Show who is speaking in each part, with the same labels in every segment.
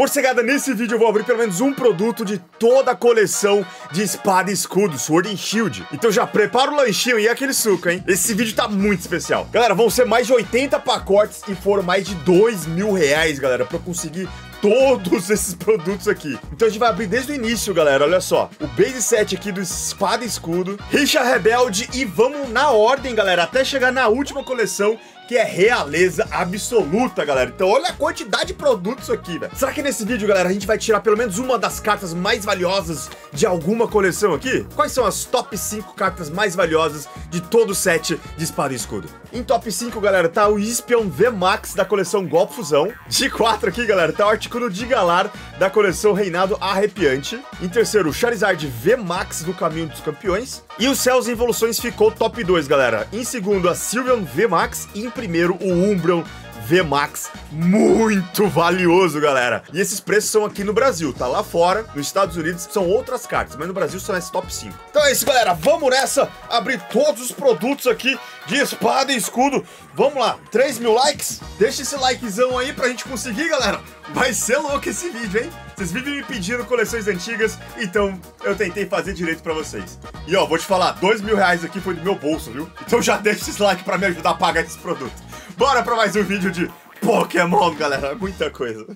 Speaker 1: Morcegada, nesse vídeo eu vou abrir pelo menos um produto de toda a coleção de espada e escudo, Sword and Shield. Então já prepara o lanchinho e aquele suco, hein? Esse vídeo tá muito especial. Galera, vão ser mais de 80 pacotes e foram mais de 2 mil reais, galera, pra eu conseguir todos esses produtos aqui. Então a gente vai abrir desde o início, galera, olha só. O base set aqui do Espada e Escudo, Richa Rebelde e vamos na ordem, galera, até chegar na última coleção, que é realeza absoluta, galera. Então olha a quantidade de produtos aqui, velho. Será que nesse vídeo, galera, a gente vai tirar pelo menos uma das cartas mais valiosas de alguma coleção aqui? Quais são as top 5 cartas mais valiosas de todo o set de espada e escudo? Em top 5, galera, tá o Espion V-Max da coleção Golpe Fusão. De 4 aqui, galera, tá o Articuno de Galar da coleção Reinado Arrepiante. Em terceiro, o Charizard V-Max do Caminho dos Campeões. E o Céus Evoluções ficou top 2, galera. Em segundo, a Sylveon V-Max. E em primeiro, o Umbreon VMAX muito valioso, galera. E esses preços são aqui no Brasil, tá? Lá fora, nos Estados Unidos, são outras cartas, mas no Brasil são esses top 5. Então é isso, galera. Vamos nessa, abrir todos os produtos aqui de espada e escudo. Vamos lá, 3 mil likes? Deixa esse likezão aí pra gente conseguir, galera. Vai ser louco esse vídeo, hein? Vocês vivem me pedindo coleções antigas, então eu tentei fazer direito pra vocês. E ó, vou te falar, 2 mil reais aqui foi do meu bolso, viu? Então já deixa esse like pra me ajudar a pagar esses produtos. Bora pra mais um vídeo de Pokémon, galera. Muita coisa.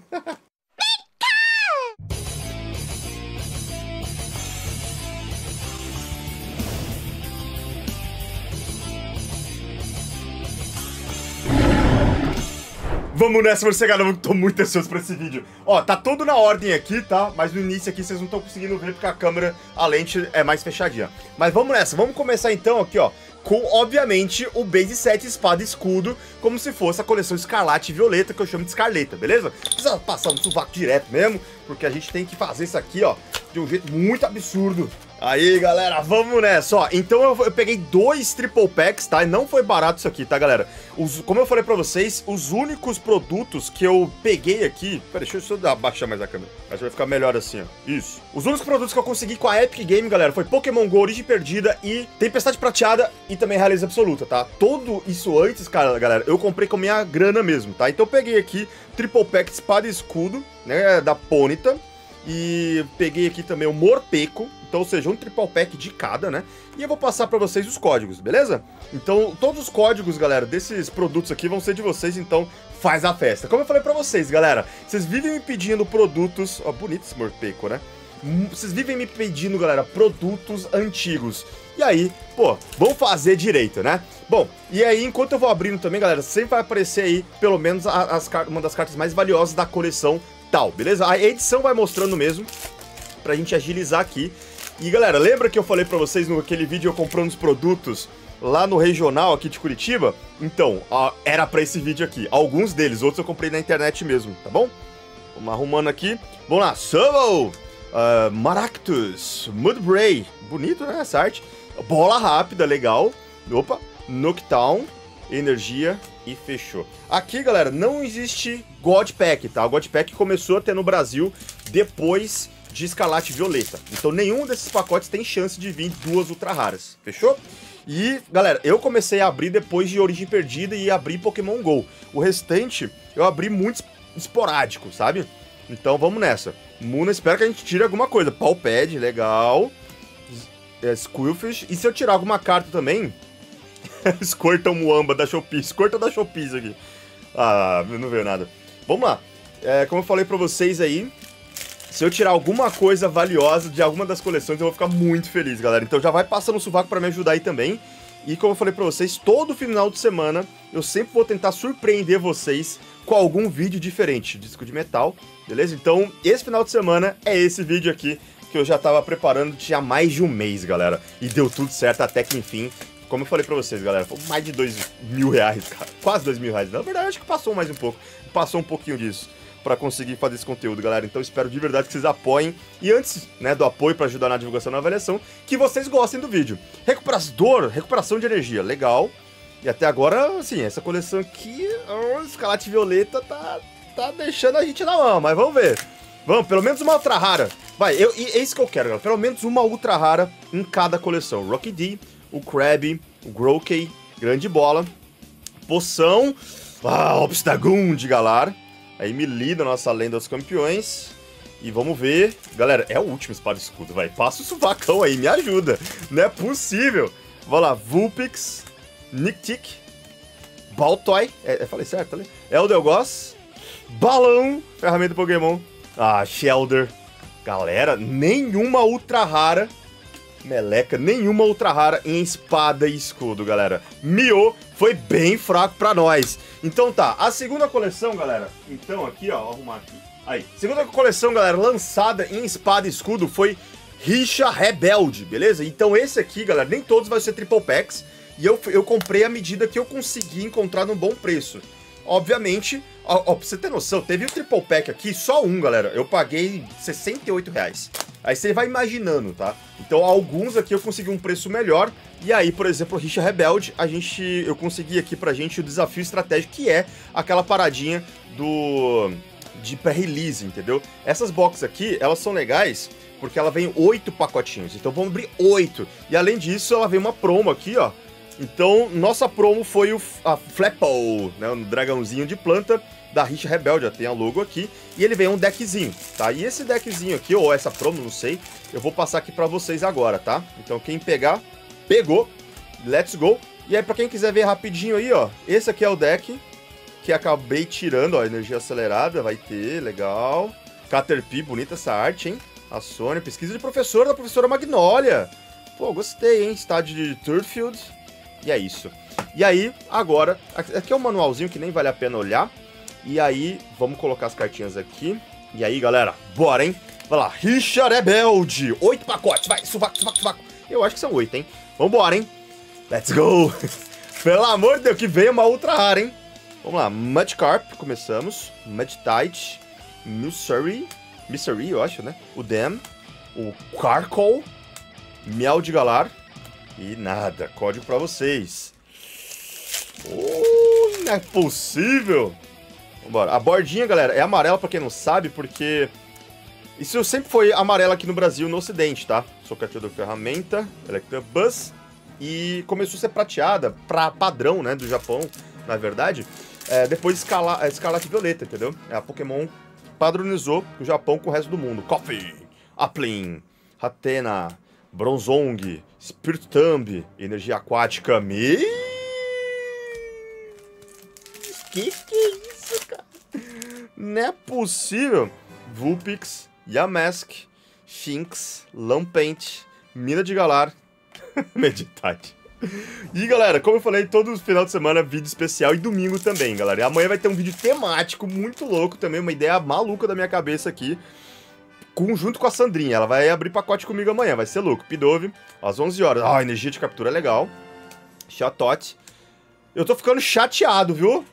Speaker 1: Vamos nessa, morcegada, eu tô muito ansioso pra esse vídeo. Ó, tá todo na ordem aqui, tá? Mas no início aqui vocês não estão conseguindo ver porque a câmera, a lente é mais fechadinha. Mas vamos nessa, vamos começar então aqui, ó, com, obviamente, o base set espada e escudo, como se fosse a coleção escarlate e violeta, que eu chamo de escarleta, beleza? Precisa passar um sovaco direto mesmo, porque a gente tem que fazer isso aqui, ó, de um jeito muito absurdo. Aí, galera, vamos nessa, ó. Então eu, eu, peguei dois triple packs, tá? E não foi barato isso aqui, tá, galera? Os, como eu falei pra vocês, os únicos produtos que eu peguei aqui... Pera, deixa eu só abaixar mais a câmera. Acho que vai ficar melhor assim, ó. Isso. Os únicos produtos que eu consegui com a Epic Game, galera, foi Pokémon GO Origem Perdida e Tempestade Prateada e também Realeza Absoluta, tá? Tudo isso antes, cara, galera, eu comprei com minha grana mesmo, tá? Então eu peguei aqui triple pack espada e escudo, né, da Ponyta. E peguei aqui também o Morpeco, então, ou seja, um triple pack de cada, né? E eu vou passar para vocês os códigos, beleza? Então, todos os códigos, galera, desses produtos aqui vão ser de vocês, então faz a festa. Como eu falei para vocês, galera, vocês vivem me pedindo produtos... Ó, bonito esse Morpeco, né? Hum, vocês vivem me pedindo, galera, produtos antigos. E aí, pô, vamos fazer direito, né? Bom, e aí, enquanto eu vou abrindo também, galera, sempre vai aparecer aí, pelo menos, as, uma das cartas mais valiosas da coleção tal, beleza? A edição vai mostrando mesmo, pra gente agilizar aqui. E galera, lembra que eu falei pra vocês no aquele vídeo eu comprando os produtos lá no regional aqui de Curitiba? Então, era pra esse vídeo aqui. Alguns deles, outros eu comprei na internet mesmo, tá bom? Vamos arrumando aqui. Vamos lá, Solo, uh, Maractus, Mudbray, bonito né, essa arte. Bola rápida, legal. Opa, Noctown, energia e fechou. Aqui, galera, não existe God Pack, tá? O God Pack começou a ter no Brasil depois de Escalate Violeta. Então nenhum desses pacotes tem chance de vir duas ultra raras, fechou? E, galera, eu comecei a abrir depois de Origem Perdida e abrir Pokémon GO. O restante eu abri muito esporádico, sabe? Então vamos nessa. Muna, espero que a gente tire alguma coisa. Palpad, legal. É, Squillfish. E se eu tirar alguma carta também, Squirtle Muamba da Shopee. Squirtle da Shopee aqui. Ah, não veio nada. Vamos lá. É, como eu falei pra vocês aí, se eu tirar alguma coisa valiosa de alguma das coleções, eu vou ficar muito feliz, galera. Então já vai passando o sovaco pra me ajudar aí também. E como eu falei pra vocês, todo final de semana eu sempre vou tentar surpreender vocês com algum vídeo diferente. Disco de metal, beleza? Então, esse final de semana é esse vídeo aqui que eu já tava preparando tinha mais de um mês, galera. E deu tudo certo até que enfim como eu falei pra vocês, galera, foi mais de dois mil reais, cara. Quase dois mil reais. Na verdade, acho que passou mais um pouco. Passou um pouquinho disso para conseguir fazer esse conteúdo, galera. Então espero de verdade que vocês apoiem. E antes, né, do apoio para ajudar na divulgação e na avaliação, que vocês gostem do vídeo. Recuperador, recuperação de energia, legal. E até agora, assim, essa coleção aqui, o Escalate Violeta tá, tá deixando a gente na mão, mas vamos ver. Vamos, pelo menos uma ultra rara. Vai, eu, é isso que eu quero, galera. Pelo menos uma ultra rara em cada coleção. Rocky D, o Krabby, o Grokey, grande bola. Poção, ah, Obstagoon de Galar. Aí Melee da nossa lenda dos campeões. E vamos ver. Galera, é o último espada escudo, vai. Passa o suvacão aí, me ajuda. Não é possível. Vamos lá, Vulpix, Nictic, Baltoy, é, é, falei certo ali? Eldegoss, Balão, ferramenta Pokémon. Ah, Shelder. Galera, nenhuma ultra rara. Meleca, nenhuma ultra rara em espada e escudo, galera. Mio foi bem fraco pra nós. Então tá, a segunda coleção, galera. Então aqui, ó, arrumar aqui. Aí, segunda coleção, galera, lançada em espada e escudo foi Richa Rebelde, beleza? Então esse aqui, galera, nem todos vai ser triple packs. E eu, eu comprei a medida que eu consegui encontrar num bom preço. Obviamente, ó, ó, pra você ter noção, teve o triple pack aqui, só um, galera. Eu paguei 68 reais. Aí você vai imaginando, tá? Então alguns aqui eu consegui um preço melhor. E aí, por exemplo, Richa Rebelde, a gente, eu consegui aqui pra gente o desafio estratégico, que é aquela paradinha do de pré-release, entendeu? Essas boxes aqui, elas são legais porque ela vem oito pacotinhos. Então vamos abrir oito. E além disso, ela vem uma promo aqui, ó. Então, nossa promo foi o a Flapple, né? O dragãozinho de planta da Richa Rebelde, tem a logo aqui. E ele vem um deckzinho, tá? E esse deckzinho aqui, ou essa promo, não sei, eu vou passar aqui pra vocês agora, tá? Então quem pegar, pegou. Let's go. E aí, pra quem quiser ver rapidinho aí, ó, esse aqui é o deck que acabei tirando, ó, energia acelerada, vai ter, legal. Caterpie, bonita essa arte, hein? A Sônia, pesquisa de professora da professora Magnólia. Pô, gostei, hein? Estádio de Turfield. E é isso. E aí, agora, aqui é um manualzinho que nem vale a pena olhar. E aí, vamos colocar as cartinhas aqui. E aí, galera, bora, hein? Vai lá, Richard Rebelde. Oito pacotes, vai, suvaco, suvaco, suvaco. Eu acho que são oito, hein? Vambora, hein? Let's go! Pelo amor de Deus, que veio uma ultra rara, hein? Vamos lá, Mudcarp, começamos. Mudtide, Missouri, Mystery, eu acho, né? O Dam, o Carcol, Miau de Galar e nada. Código pra vocês. Uh, não é possível! Vambora. A bordinha, galera, é amarela pra quem não sabe, porque... Isso sempre foi amarela aqui no Brasil, no ocidente, tá? Socateador ferramenta, Electabuzz. E começou a ser prateada pra padrão, né, do Japão, na verdade. É, depois escala, Escarlate Violeta, entendeu? É a Pokémon padronizou o Japão com o resto do mundo. Coffee, Applin, Hatena, Bronzong, Spiritomb, Energia Aquática, me... Que que é isso, cara? Não é possível. Vulpix, Yamask, Shinx, Lampent, Mina de Galar, Meditate. E galera, como eu falei, todo final de semana vídeo especial e domingo também, galera. E amanhã vai ter um vídeo temático muito louco também, uma ideia maluca da minha cabeça aqui. Com, junto com a Sandrinha, ela vai abrir pacote comigo amanhã, vai ser louco. Pidove, às 11 horas. Ah, energia de captura é legal. Chatote. Eu tô ficando chateado, viu?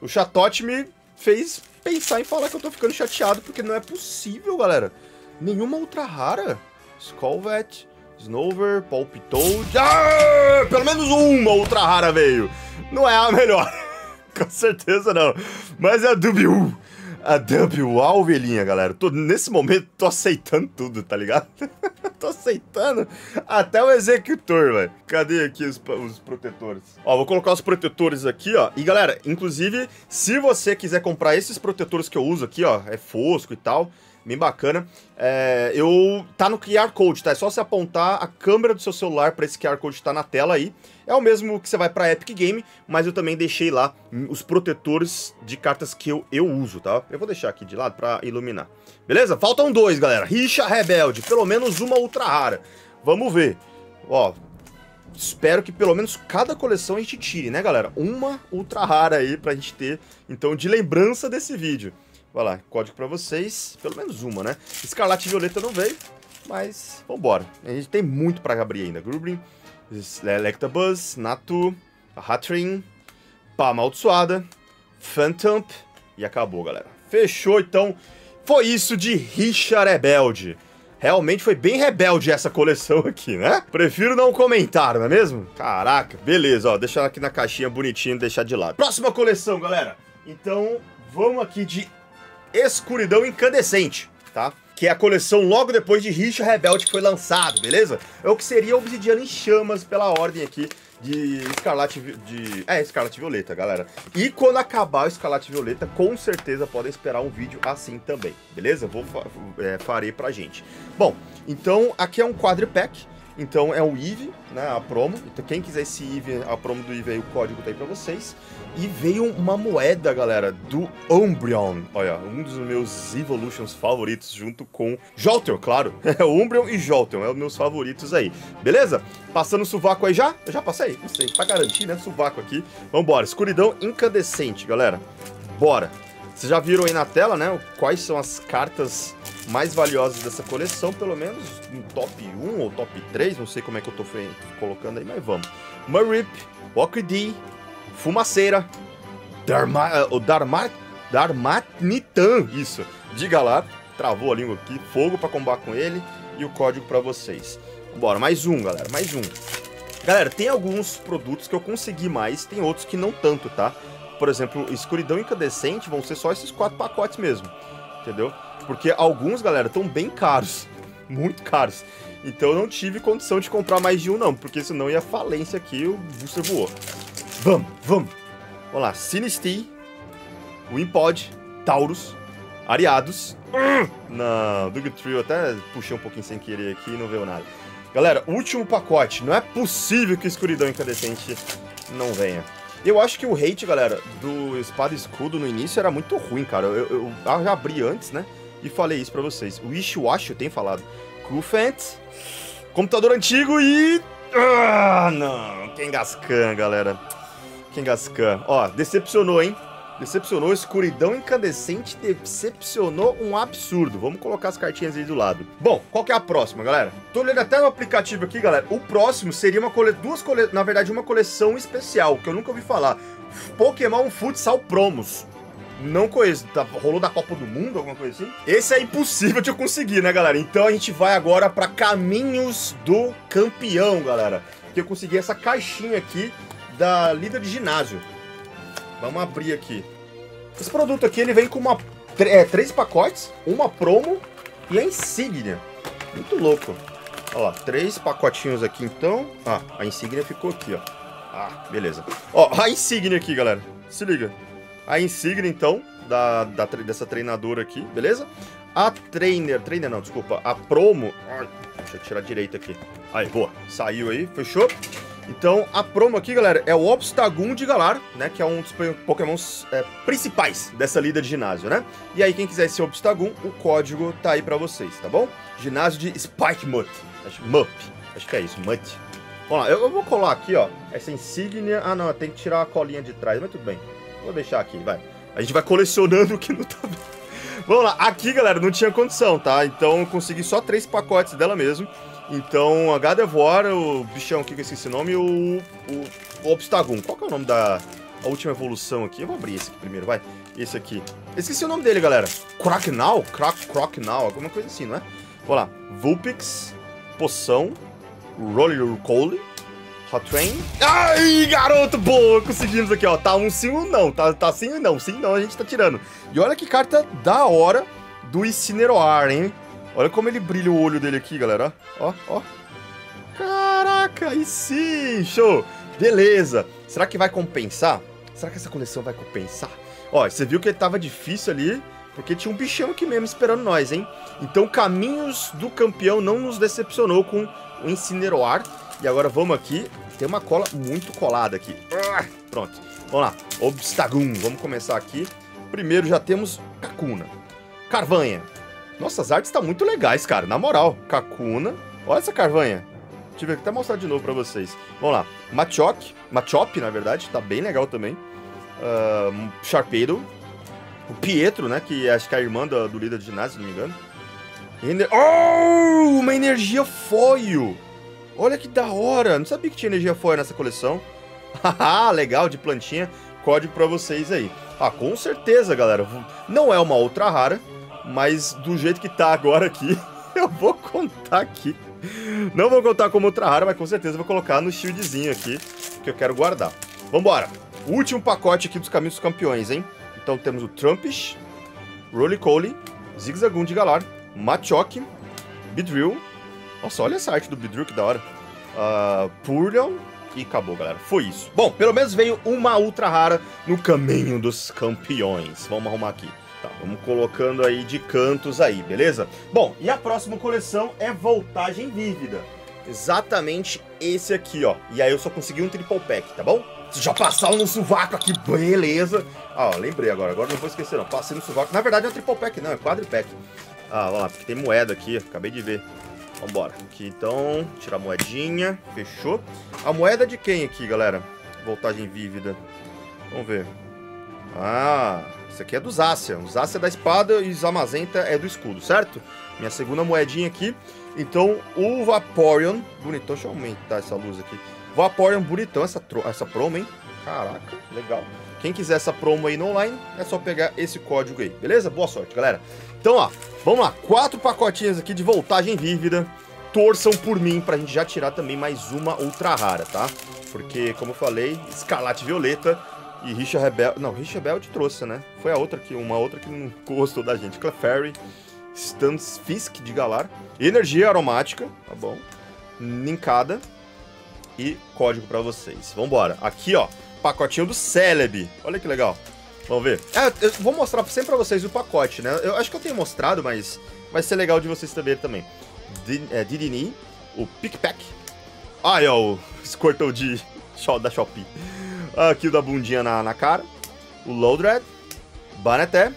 Speaker 1: O Chatote me fez pensar em falar que eu tô ficando chateado, porque não é possível, galera. Nenhuma ultra rara. Skullvet, Snover, Palpitou. Ah, pelo menos uma ultra rara veio. Não é a melhor. Com certeza não. Mas é a W. A W, a ovelhinha, galera. Tô, nesse momento, tô aceitando tudo, tá ligado? tô aceitando até o executor, velho. Cadê aqui os, os, protetores? Ó, vou colocar os protetores aqui, ó. E, galera, inclusive, se você quiser comprar esses protetores que eu uso aqui, ó, é fosco e tal bem bacana. É, eu tá no QR Code, tá? É só você apontar a câmera do seu celular para esse QR Code que tá na tela aí. É o mesmo que você vai para Epic Game, mas eu também deixei lá os protetores de cartas que eu, eu uso, tá? Eu vou deixar aqui de lado para iluminar. Beleza? Faltam dois, galera. Richa Rebelde, pelo menos uma ultra rara. Vamos ver. Ó, espero que pelo menos cada coleção a gente tire, né, galera? Uma ultra rara aí pra gente ter, então, de lembrança desse vídeo. Vai lá, código pra vocês. Pelo menos uma, né? Escarlate e Violeta não veio, mas vambora. A gente tem muito pra abrir ainda. Grublin, Electabuzz, Natu, Hatrin, Pá Amaldiçoada, Phantom e acabou, galera. Fechou, então. Foi isso de Richard Rebelde. Realmente foi bem rebelde essa coleção aqui, né? Prefiro não comentar, não é mesmo? Caraca, beleza, ó. Deixar aqui na caixinha bonitinho e deixar de lado. Próxima coleção, galera. Então, vamos aqui de Escuridão Incandescente, tá? Que é a coleção logo depois de Richa Rebelde que foi lançado, beleza? É o que seria Obsidiana em Chamas pela ordem aqui. de Escarlate de é Escarlate Violeta, galera. E quando acabar o Escarlate Violeta, com certeza podem esperar um vídeo assim também, beleza? Vou é, farei pra gente. Bom, então aqui é um quadripack. Então é o EVE, né, a promo. Então quem quiser esse EVE, a promo do EVE aí, o código tá aí pra vocês. E veio uma moeda, galera, do Umbreon. Olha, um dos meus Evolutions favoritos, junto com Jolteon, claro. É Umbreon e Jolteon, é os meus favoritos aí. Beleza? Passando o sovaco aí já? Eu já passei, não sei, pra garantir, né, sovaco aqui. Vambora, escuridão incandescente, galera. Bora. Vocês já viram aí na tela, né, quais são as cartas mais valiosas dessa coleção, pelo menos no top 1 ou top 3, não sei como é que eu tô colocando aí, mas vamos. Marip, Walker D, Fumaceira, Dharma, eh, o Dharma, Dharmatnitan, isso, de Galar, travou a língua aqui, fogo para combater com ele e o código para vocês. Bora, mais um, galera, mais um. Galera, tem alguns produtos que eu consegui mais, tem outros que não tanto, tá? Por exemplo, escuridão incandescente vão ser só esses quatro pacotes mesmo, entendeu? Porque alguns, galera, estão bem caros, muito caros. Então eu não tive condição de comprar mais de um não, porque senão ia falência aqui o booster voou. Vamos, vamos. Vamos lá. Sinistee, Wimpod, Taurus, Ariados. Não, Dug Trio até puxei um pouquinho sem querer aqui e não veio nada. Galera, último pacote. Não é possível que Escuridão Incandescente não venha. Eu acho que o hate, galera, do Espada e Escudo no início era muito ruim, cara. Eu, eu, eu já abri antes, né? E falei isso pra vocês. O Ishiwashi eu tenho falado. Kufent, computador antigo e... Ah, não. Kengaskan, galera. Kengaskan. Ó, decepcionou, hein? Decepcionou, escuridão incandescente decepcionou um absurdo. Vamos colocar as cartinhas aí do lado. Bom, qual que é a próxima, galera? Tô olhando até no aplicativo aqui, galera. O próximo seria uma cole... duas cole... na verdade, uma coleção especial, que eu nunca ouvi falar. Pokémon Futsal Promos. Não conheço. Tá, rolou da Copa do Mundo, alguma coisa assim? Esse é impossível de eu conseguir, né, galera? Então a gente vai agora para Caminhos do Campeão, galera. Que eu consegui essa caixinha aqui da líder de ginásio. Vamos abrir aqui. Esse produto aqui, ele vem com uma, é, três pacotes, uma promo e a insígnia. Muito louco. Olha lá, três pacotinhos aqui então. Ah, a insígnia ficou aqui, ó. Ah, beleza. Ó, a insígnia aqui, galera. Se liga. A insígnia, então, da, da, dessa treinadora aqui, beleza? A trainer, trainer não, desculpa, a promo... Ai, deixa eu tirar direito aqui. Aí, boa. Saiu aí, fechou? Então, a promo aqui, galera, é o Obstagoon de Galar, né? Que é um dos pokémons é, principais dessa lida de ginásio, né? E aí, quem quiser esse Obstagoon, o código tá aí pra vocês, tá bom? Ginásio de Spike Mutt. Mup. Acho que é isso, Mutt. Vamos lá, eu, eu, vou colar aqui, ó, essa insígnia. Ah, não, tem que tirar a colinha de trás, mas tudo bem. Vou deixar aqui, vai. A gente vai colecionando o que não tá... Vamos lá, aqui, galera, não tinha condição, tá? Então, eu consegui só três pacotes dela mesmo. Então, a Gardevoir, o bichão aqui que eu esqueci o nome, o, o, o Obstagoon. Qual que é o nome da última evolução aqui? Eu vou abrir esse aqui primeiro, vai. Esse aqui. Esqueci o nome dele, galera. Crocnal? Croc, Crocnal, alguma coisa assim, não é? Vamos lá. Vulpix, Poção, Roller Cole, Hot Train. Ai, garoto, boa! Conseguimos aqui, ó. Tá um sim ou não. Tá, tá sim ou não. Sim não, a gente tá tirando. E olha que carta da hora do Incineroar, hein? Olha como ele brilha o olho dele aqui, galera. Ó, ó. Caraca, aí sim! Show! Beleza. Será que vai compensar? Será que essa coleção vai compensar? Ó, você viu que tava difícil ali, porque tinha um bichão aqui mesmo esperando nós, hein? Então, Caminhos do Campeão não nos decepcionou com o Incineroar. E agora vamos aqui. Tem uma cola muito colada aqui. Ah, pronto. Vamos lá. Obstagoon. Vamos começar aqui. Primeiro já temos Kakuna. Carvanha. Nossa, as artes estão tá muito legais, cara. Na moral, Kakuna. Olha essa carvanha. Tive que até mostrar de novo pra vocês. Vamos lá. Machok. Machop, na verdade. Tá bem legal também. Uh, Sharpedo. O Pietro, né? Que acho que é a irmã do, do líder de ginásio, se não me engano. Ener oh! Uma energia foil. Olha que da hora. Não sabia que tinha energia foil nessa coleção. Haha, legal, de plantinha. Código pra vocês aí. Ah, com certeza, galera. Não é uma outra rara mas do jeito que tá agora aqui, eu vou contar aqui. Não vou contar como outra rara, mas com certeza vou colocar no shieldzinho aqui, que eu quero guardar. Vambora! último pacote aqui dos Caminhos dos Campeões, hein? Então temos o Trumpish, Roly-Coly, Zigzagoon de Galar, Machoke, Beedrill. Nossa, olha essa arte do Beedrill, que da hora. Uh, E acabou, galera. Foi isso. Bom, pelo menos veio uma ultra rara no caminho dos campeões. Vamos arrumar aqui. Vamos colocando aí de cantos aí, beleza? Bom, e a próxima coleção é Voltagem Vívida. Exatamente esse aqui, ó. E aí eu só consegui um triple pack, tá bom? Já passaram no sovaco aqui, beleza. Ah, lembrei agora, agora não vou esquecer não. Passei no sovaco. Na verdade é triple pack não, é quadripack. Ah, lá, porque tem moeda aqui, acabei de ver. Vambora. Aqui então, tirar a moedinha, fechou. A moeda de quem aqui, galera? Voltagem vívida. Vamos ver. Ah, esse aqui é do Zácia. O Zácia é da espada e o Zamazenta é do escudo, certo? Minha segunda moedinha aqui. Então, o Vaporeon, bonitão, deixa eu aumentar essa luz aqui. Vaporeon, bonitão, essa, essa promo, hein? Caraca, legal. Quem quiser essa promo aí no online, é só pegar esse código aí, beleza? Boa sorte, galera. Então, ó, vamos lá. Quatro pacotinhas aqui de voltagem vívida. Torçam por mim pra gente já tirar também mais uma ultra rara, tá? Porque, como eu falei, Escarlate Violeta e Richa Rebelde... Não, Richa Rebelde trouxe, né? Foi a outra que, uma outra que não gostou da gente. Clefairy, Stans Fisk de Galar, Energia Aromática, tá bom? Nincada e código pra vocês. Vambora. Aqui, ó, pacotinho do Celebi. Olha que legal. Vamos ver. É, eu vou mostrar sempre pra vocês o pacote, né? Eu acho que eu tenho mostrado, mas vai ser legal de vocês saberem também. é, Didini, o Pickpack. Ah, é o Squirtle de, da Shopee. Aqui da bundinha na, na cara. O Lowdred, Baneté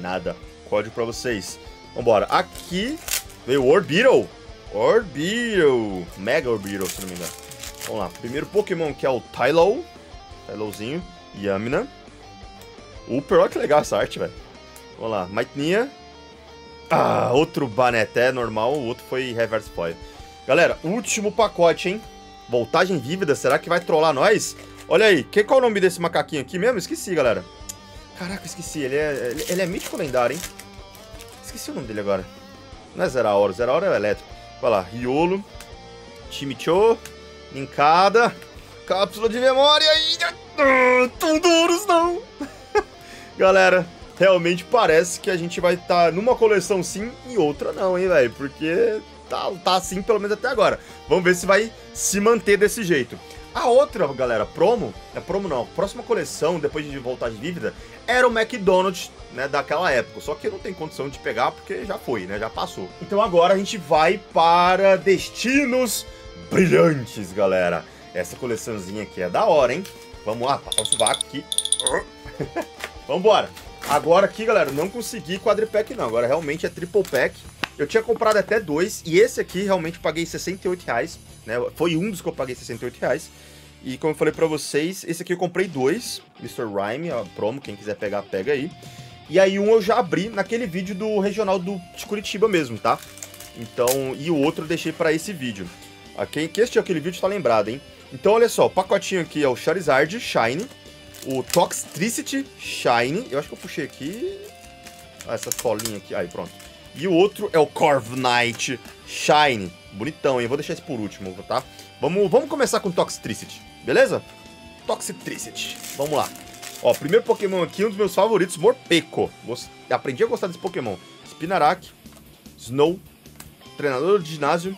Speaker 1: nada. Código pra vocês. Vambora. Aqui veio o Orbeetle. Orbeetle. Mega Orbeetle, se não me engano. Vamos lá. Primeiro Pokémon que é o Tylo. Tylowzinho. Yamina. Upper, olha que legal essa arte, velho. Vamos lá. Maitnia. Ah, outro Baneté normal. O outro foi Reverse Foil. Galera, último pacote, hein? Voltagem vívida. Será que vai trollar nós? Olha aí. Que, qual é o nome desse macaquinho aqui mesmo? Esqueci, galera. Caraca, esqueci. Ele é, ele, ele é mítico lendário, hein? Esqueci o nome dele agora. Não é Zeraora. Zeraora é o elétrico. Vai lá. Riolo. Chimicho. Linkada. Cápsula de memória e... Uh, duros, não. Galera, realmente parece que a gente vai estar tá numa coleção sim e outra não, hein, velho? Porque tá, tá assim pelo menos até agora. Vamos ver se vai se manter desse jeito. A outra, galera, promo, é promo não, próxima coleção, depois de voltar de dívida, era o McDonald's, né, daquela época. Só que não tem condição de pegar porque já foi, né, já passou. Então agora a gente vai para destinos brilhantes, galera. Essa coleçãozinha aqui é da hora, hein? Vamos lá, passar o sovaco aqui. Vambora. Agora aqui, galera, não consegui quadripack não. Agora realmente é triple pack. Eu tinha comprado até dois. E esse aqui realmente paguei 68 reais. Né? Foi um dos que eu paguei 68 reais. E como eu falei pra vocês, esse aqui eu comprei dois. Mr. Rhyme, a promo, quem quiser pegar, pega aí. E aí um eu já abri naquele vídeo do regional do, de Curitiba mesmo, tá? Então, e o outro eu deixei pra esse vídeo. Quem, assistiu aquele vídeo tá lembrado, hein? Então, olha só, o pacotinho aqui é o Charizard Shine, o Toxtricity Shine, eu acho que eu puxei aqui, ah, essa solinha aqui, aí pronto. E o outro é o Corviknight Shine, bonitão, hein? Vou deixar esse por último, tá? Vamos, vamos começar com Toxtricity, beleza? Toxtricity, vamos lá. Ó, primeiro Pokémon aqui, um dos meus favoritos, Morpeko. Gost... Aprendi a gostar desse Pokémon. Spinarak, Snow, treinador de ginásio,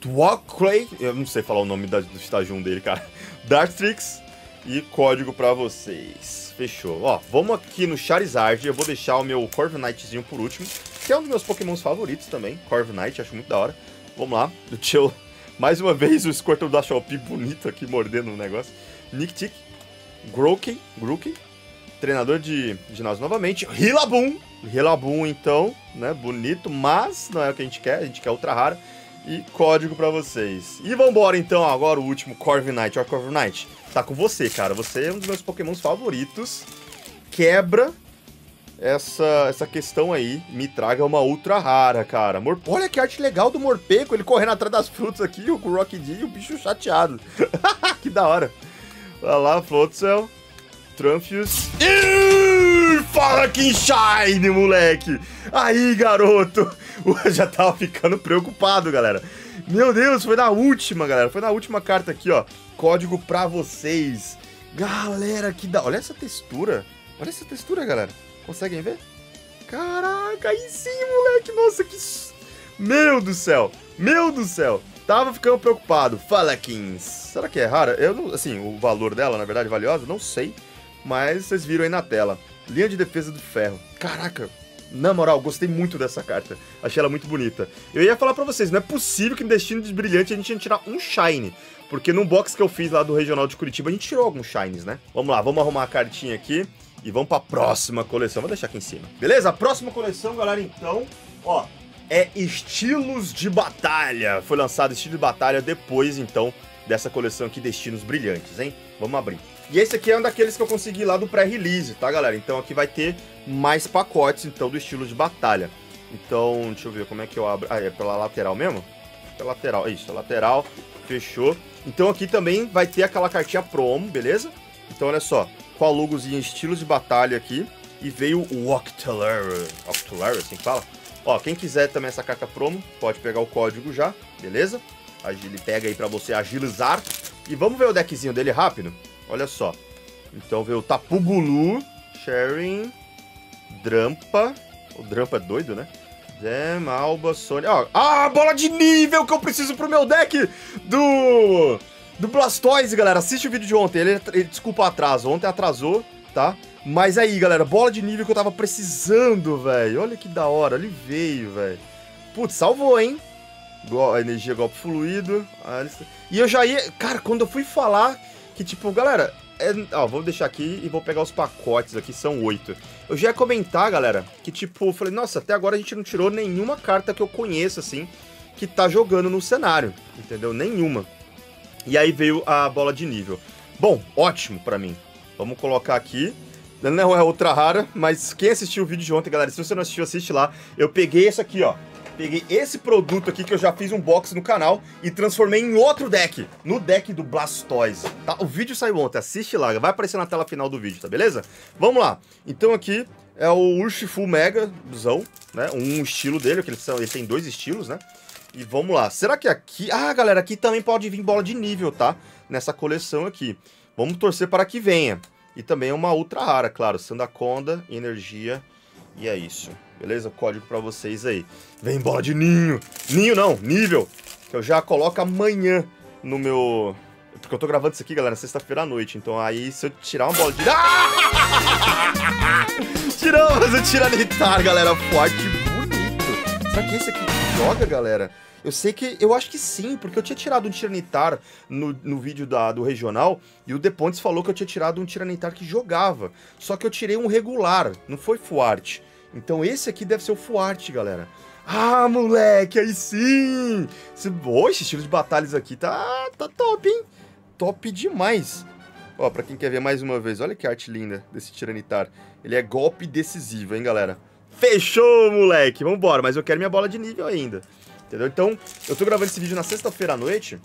Speaker 1: Twalkley, eu não sei falar o nome da, do estágio 1 dele, cara. Dartrix e código pra vocês. Fechou. Ó, vamos aqui no Charizard, eu vou deixar o meu Corviknightzinho por último, que é um dos meus pokémons favoritos também, Corviknight, acho muito da hora. Vamos lá, do Chill. Mais uma vez o Squirtle da Shopee bonito aqui, mordendo o negócio. Nicktick, Grookey, Grookey, treinador de ginásio novamente. Rillaboom, Rillaboom então, né, bonito, mas não é o que a gente quer, a gente quer ultra rara e código para vocês. E vambora então, agora o último, Corviknight. Ó, Corviknight, tá com você, cara. Você é um dos meus pokémons favoritos. Quebra essa, essa questão aí. Me traga uma ultra rara, cara. Mor Olha que arte legal do Morpeco, ele correndo atrás das frutas aqui, o Rock D e o bicho chateado. que da hora. Olha lá, Floatzel. Trumfius. Fala que shine, moleque! Aí, garoto! Eu já tava ficando preocupado, galera. Meu Deus, foi na última, galera. Foi na última carta aqui, ó. Código pra vocês. Galera, que da... Olha essa textura. Olha essa textura, galera. Conseguem ver? Caraca, aí sim, moleque. Nossa, que... Meu do céu. Meu do céu. Tava ficando preocupado. Falakins. Será que é rara? Eu não, assim, o valor dela, na verdade, valiosa, não sei. Mas vocês viram aí na tela. Linha de defesa do ferro. Caraca, na moral, gostei muito dessa carta. Achei ela muito bonita. Eu ia falar pra vocês, não é possível que no Destino Desbrilhante a gente ia tirar um Shine. Porque no box que eu fiz lá do Regional de Curitiba, a gente tirou alguns Shines, né? Vamos lá, vamos arrumar a cartinha aqui. E vamos pra próxima coleção. Vou deixar aqui em cima. Beleza? A próxima coleção, galera, então, ó, é Estilos de Batalha. Foi lançado Estilo de Batalha depois, então, dessa coleção aqui, Destinos Brilhantes, hein? Vamos abrir. E esse aqui é um daqueles que eu consegui lá do pré-release, tá, galera? Então aqui vai ter mais pacotes, então, do estilo de batalha. Então, deixa eu ver como é que eu abro. Ah, é pela lateral mesmo? Pela lateral, isso, lateral, fechou. Então aqui também vai ter aquela cartinha promo, beleza? Então olha só, com a logozinha estilos de batalha aqui. E veio o Octolary. Octolary, assim fala? Ó, quem quiser também essa carta promo, pode pegar o código já, beleza? Ele pega aí pra você agilizar. E vamos ver o deckzinho dele rápido? Olha só. Então veio o Tapu Bulu, Sharing, Drampa. O Drampa é doido, né? Dem, Alba, Sony. Ó, ah, bola de nível que eu preciso pro meu deck do. Do Blastoise, galera. Assiste o vídeo de ontem. Ele, ele desculpa o atraso. Ontem atrasou, tá? Mas aí, galera, bola de nível que eu tava precisando, velho. Olha que da hora. Ele veio, velho. Putz, salvou, hein? A energia golpe fluido. E eu já ia. Cara, quando eu fui falar que, tipo, galera, é, ó, vou deixar aqui e vou pegar os pacotes aqui, são oito. Eu já ia comentar, galera, que tipo, falei, nossa, até agora a gente não tirou nenhuma carta que eu conheça, assim, que tá jogando no cenário, entendeu? Nenhuma. E aí veio a bola de nível. Bom, ótimo pra mim. Vamos colocar aqui. Não é ultra rara, mas quem assistiu o vídeo de ontem, galera, se você não assistiu, assiste lá. Eu peguei esse aqui, ó. Peguei esse produto aqui que eu já fiz um box no canal e transformei em outro deck, no deck do Blastoise, tá? O vídeo saiu ontem, assiste lá, vai aparecer na tela final do vídeo, tá beleza? Vamos lá. Então aqui é o Urshifu Mega Zão, né? Um estilo dele, que ele, tem dois estilos, né? E vamos lá. Será que aqui... Ah, galera, aqui também pode vir bola de nível, tá? Nessa coleção aqui. Vamos torcer para que venha. E também é uma ultra rara, claro. Sandaconda, energia. E é isso. Beleza? Código para vocês aí. Vem bola de ninho. Ninho não, nível. Que eu já coloco amanhã no meu... Porque eu tô gravando isso aqui, galera, sexta-feira à noite. Então aí, se eu tirar uma bola de... Ah! Tiramos o Tiranitar, galera. Forte bonito. Será que esse aqui joga, galera? Eu sei que. Eu acho que sim, porque eu tinha tirado um Tiranitar no, no vídeo da, do regional e o Depontes falou que eu tinha tirado um Tiranitar que jogava. Só que eu tirei um regular, não foi Fuarte. Então esse aqui deve ser o Fuarte, galera. Ah, moleque, aí sim! Esse, esse estilo de batalhas aqui tá, tá top, hein? Top demais. Ó, pra quem quer ver mais uma vez, olha que arte linda desse Tiranitar. Ele é golpe decisivo, hein, galera? Fechou, moleque! Vambora, mas eu quero minha bola de nível ainda. Entendeu? Então, eu tô gravando esse vídeo na sexta-feira à noite.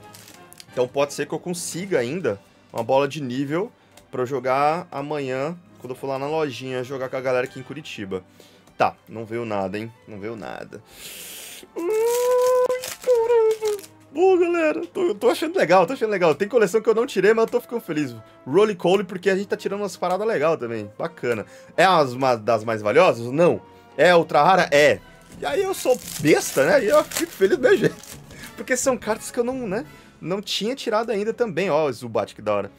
Speaker 1: Então pode ser que eu consiga ainda uma bola de nível pra eu jogar amanhã, quando eu for lá na lojinha, jogar com a galera aqui em Curitiba. Tá, não veio nada, hein? Não veio nada. Ai, caramba. Boa, galera. Tô, tô, achando legal, tô achando legal. Tem coleção que eu não tirei, mas eu tô ficando feliz. Rolly Cole, porque a gente tá tirando umas paradas legais também. Bacana. É uma das mais valiosas? Não. É ultra rara? É. E aí eu sou besta, né? E eu fico feliz do meu jeito. Porque são cartas que eu não, né? Não tinha tirado ainda também. Ó, o Zubat, que da hora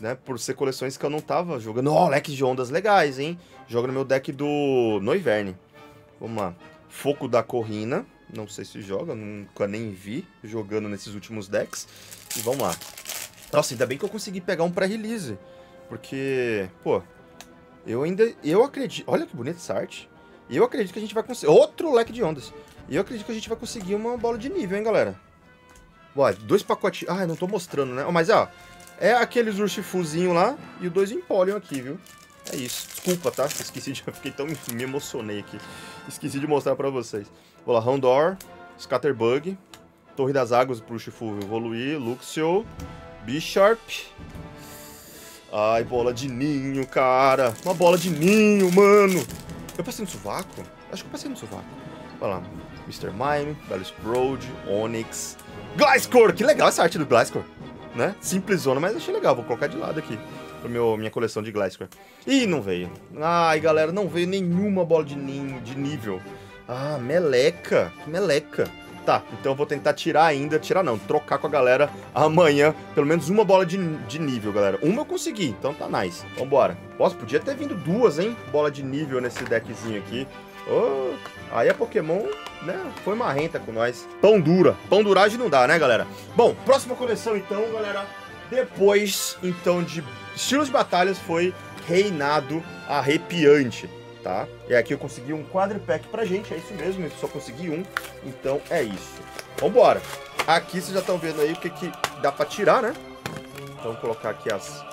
Speaker 1: né, por ser coleções que eu não tava jogando. Ó, oh, leques de ondas legais, hein? Joga no meu deck do Noiverne. Vamos lá. Foco da Corrina. Não sei se joga, nunca nem vi jogando nesses últimos decks. E vamos lá. Nossa, ainda bem que eu consegui pegar um pré-release. Porque, pô, eu ainda... Eu acredito... Olha que bonita essa arte. Eu acredito que a gente vai conseguir... Outro leque de ondas. Eu acredito que a gente vai conseguir uma bola de nível, hein, galera. Ué, dois pacotes... Ah, não tô mostrando, né? Mas, ó, é aqueles Urshifuzinho lá e o dois Empoleon aqui, viu? É isso. Desculpa, tá? Esqueci de... Fiquei tão... Me emocionei aqui. Esqueci de mostrar pra vocês. Vou lá, Rondor, Scatterbug, Torre das Águas pro Urshifu evoluir, Luxio, Bisharp. Ai, bola de ninho, cara. Uma bola de ninho, mano. Eu passei no sovaco? Acho que eu passei no sovaco. Vai lá. Mr. Mime, Bellsprout, Onyx, Gliscor! Que legal essa arte do Gliscor né? Simplesona, mas achei legal. Vou colocar de lado aqui. Pra meu, minha coleção de Gliscor. Ih, não veio. Ai, galera, não veio nenhuma bola de, nin, de nível. Ah, meleca. Meleca. Tá, então eu vou tentar tirar ainda, tirar não, trocar com a galera amanhã, pelo menos uma bola de, de nível, galera. Uma eu consegui, então tá nice. Vambora. Nossa, podia ter vindo duas, hein? Bola de nível nesse deckzinho aqui. Oh, aí a Pokémon, né, foi marrenta com nós. Pão dura. Pão duragem não dá, né, galera? Bom, próxima coleção então, galera. Depois, então, de estilos de batalhas foi Reinado Arrepiante tá? E aqui eu consegui um quadripack pra gente, é isso mesmo, eu só consegui um, então é isso. Vambora! Aqui vocês já estão vendo aí o que, que dá pra tirar, né? Então colocar aqui as,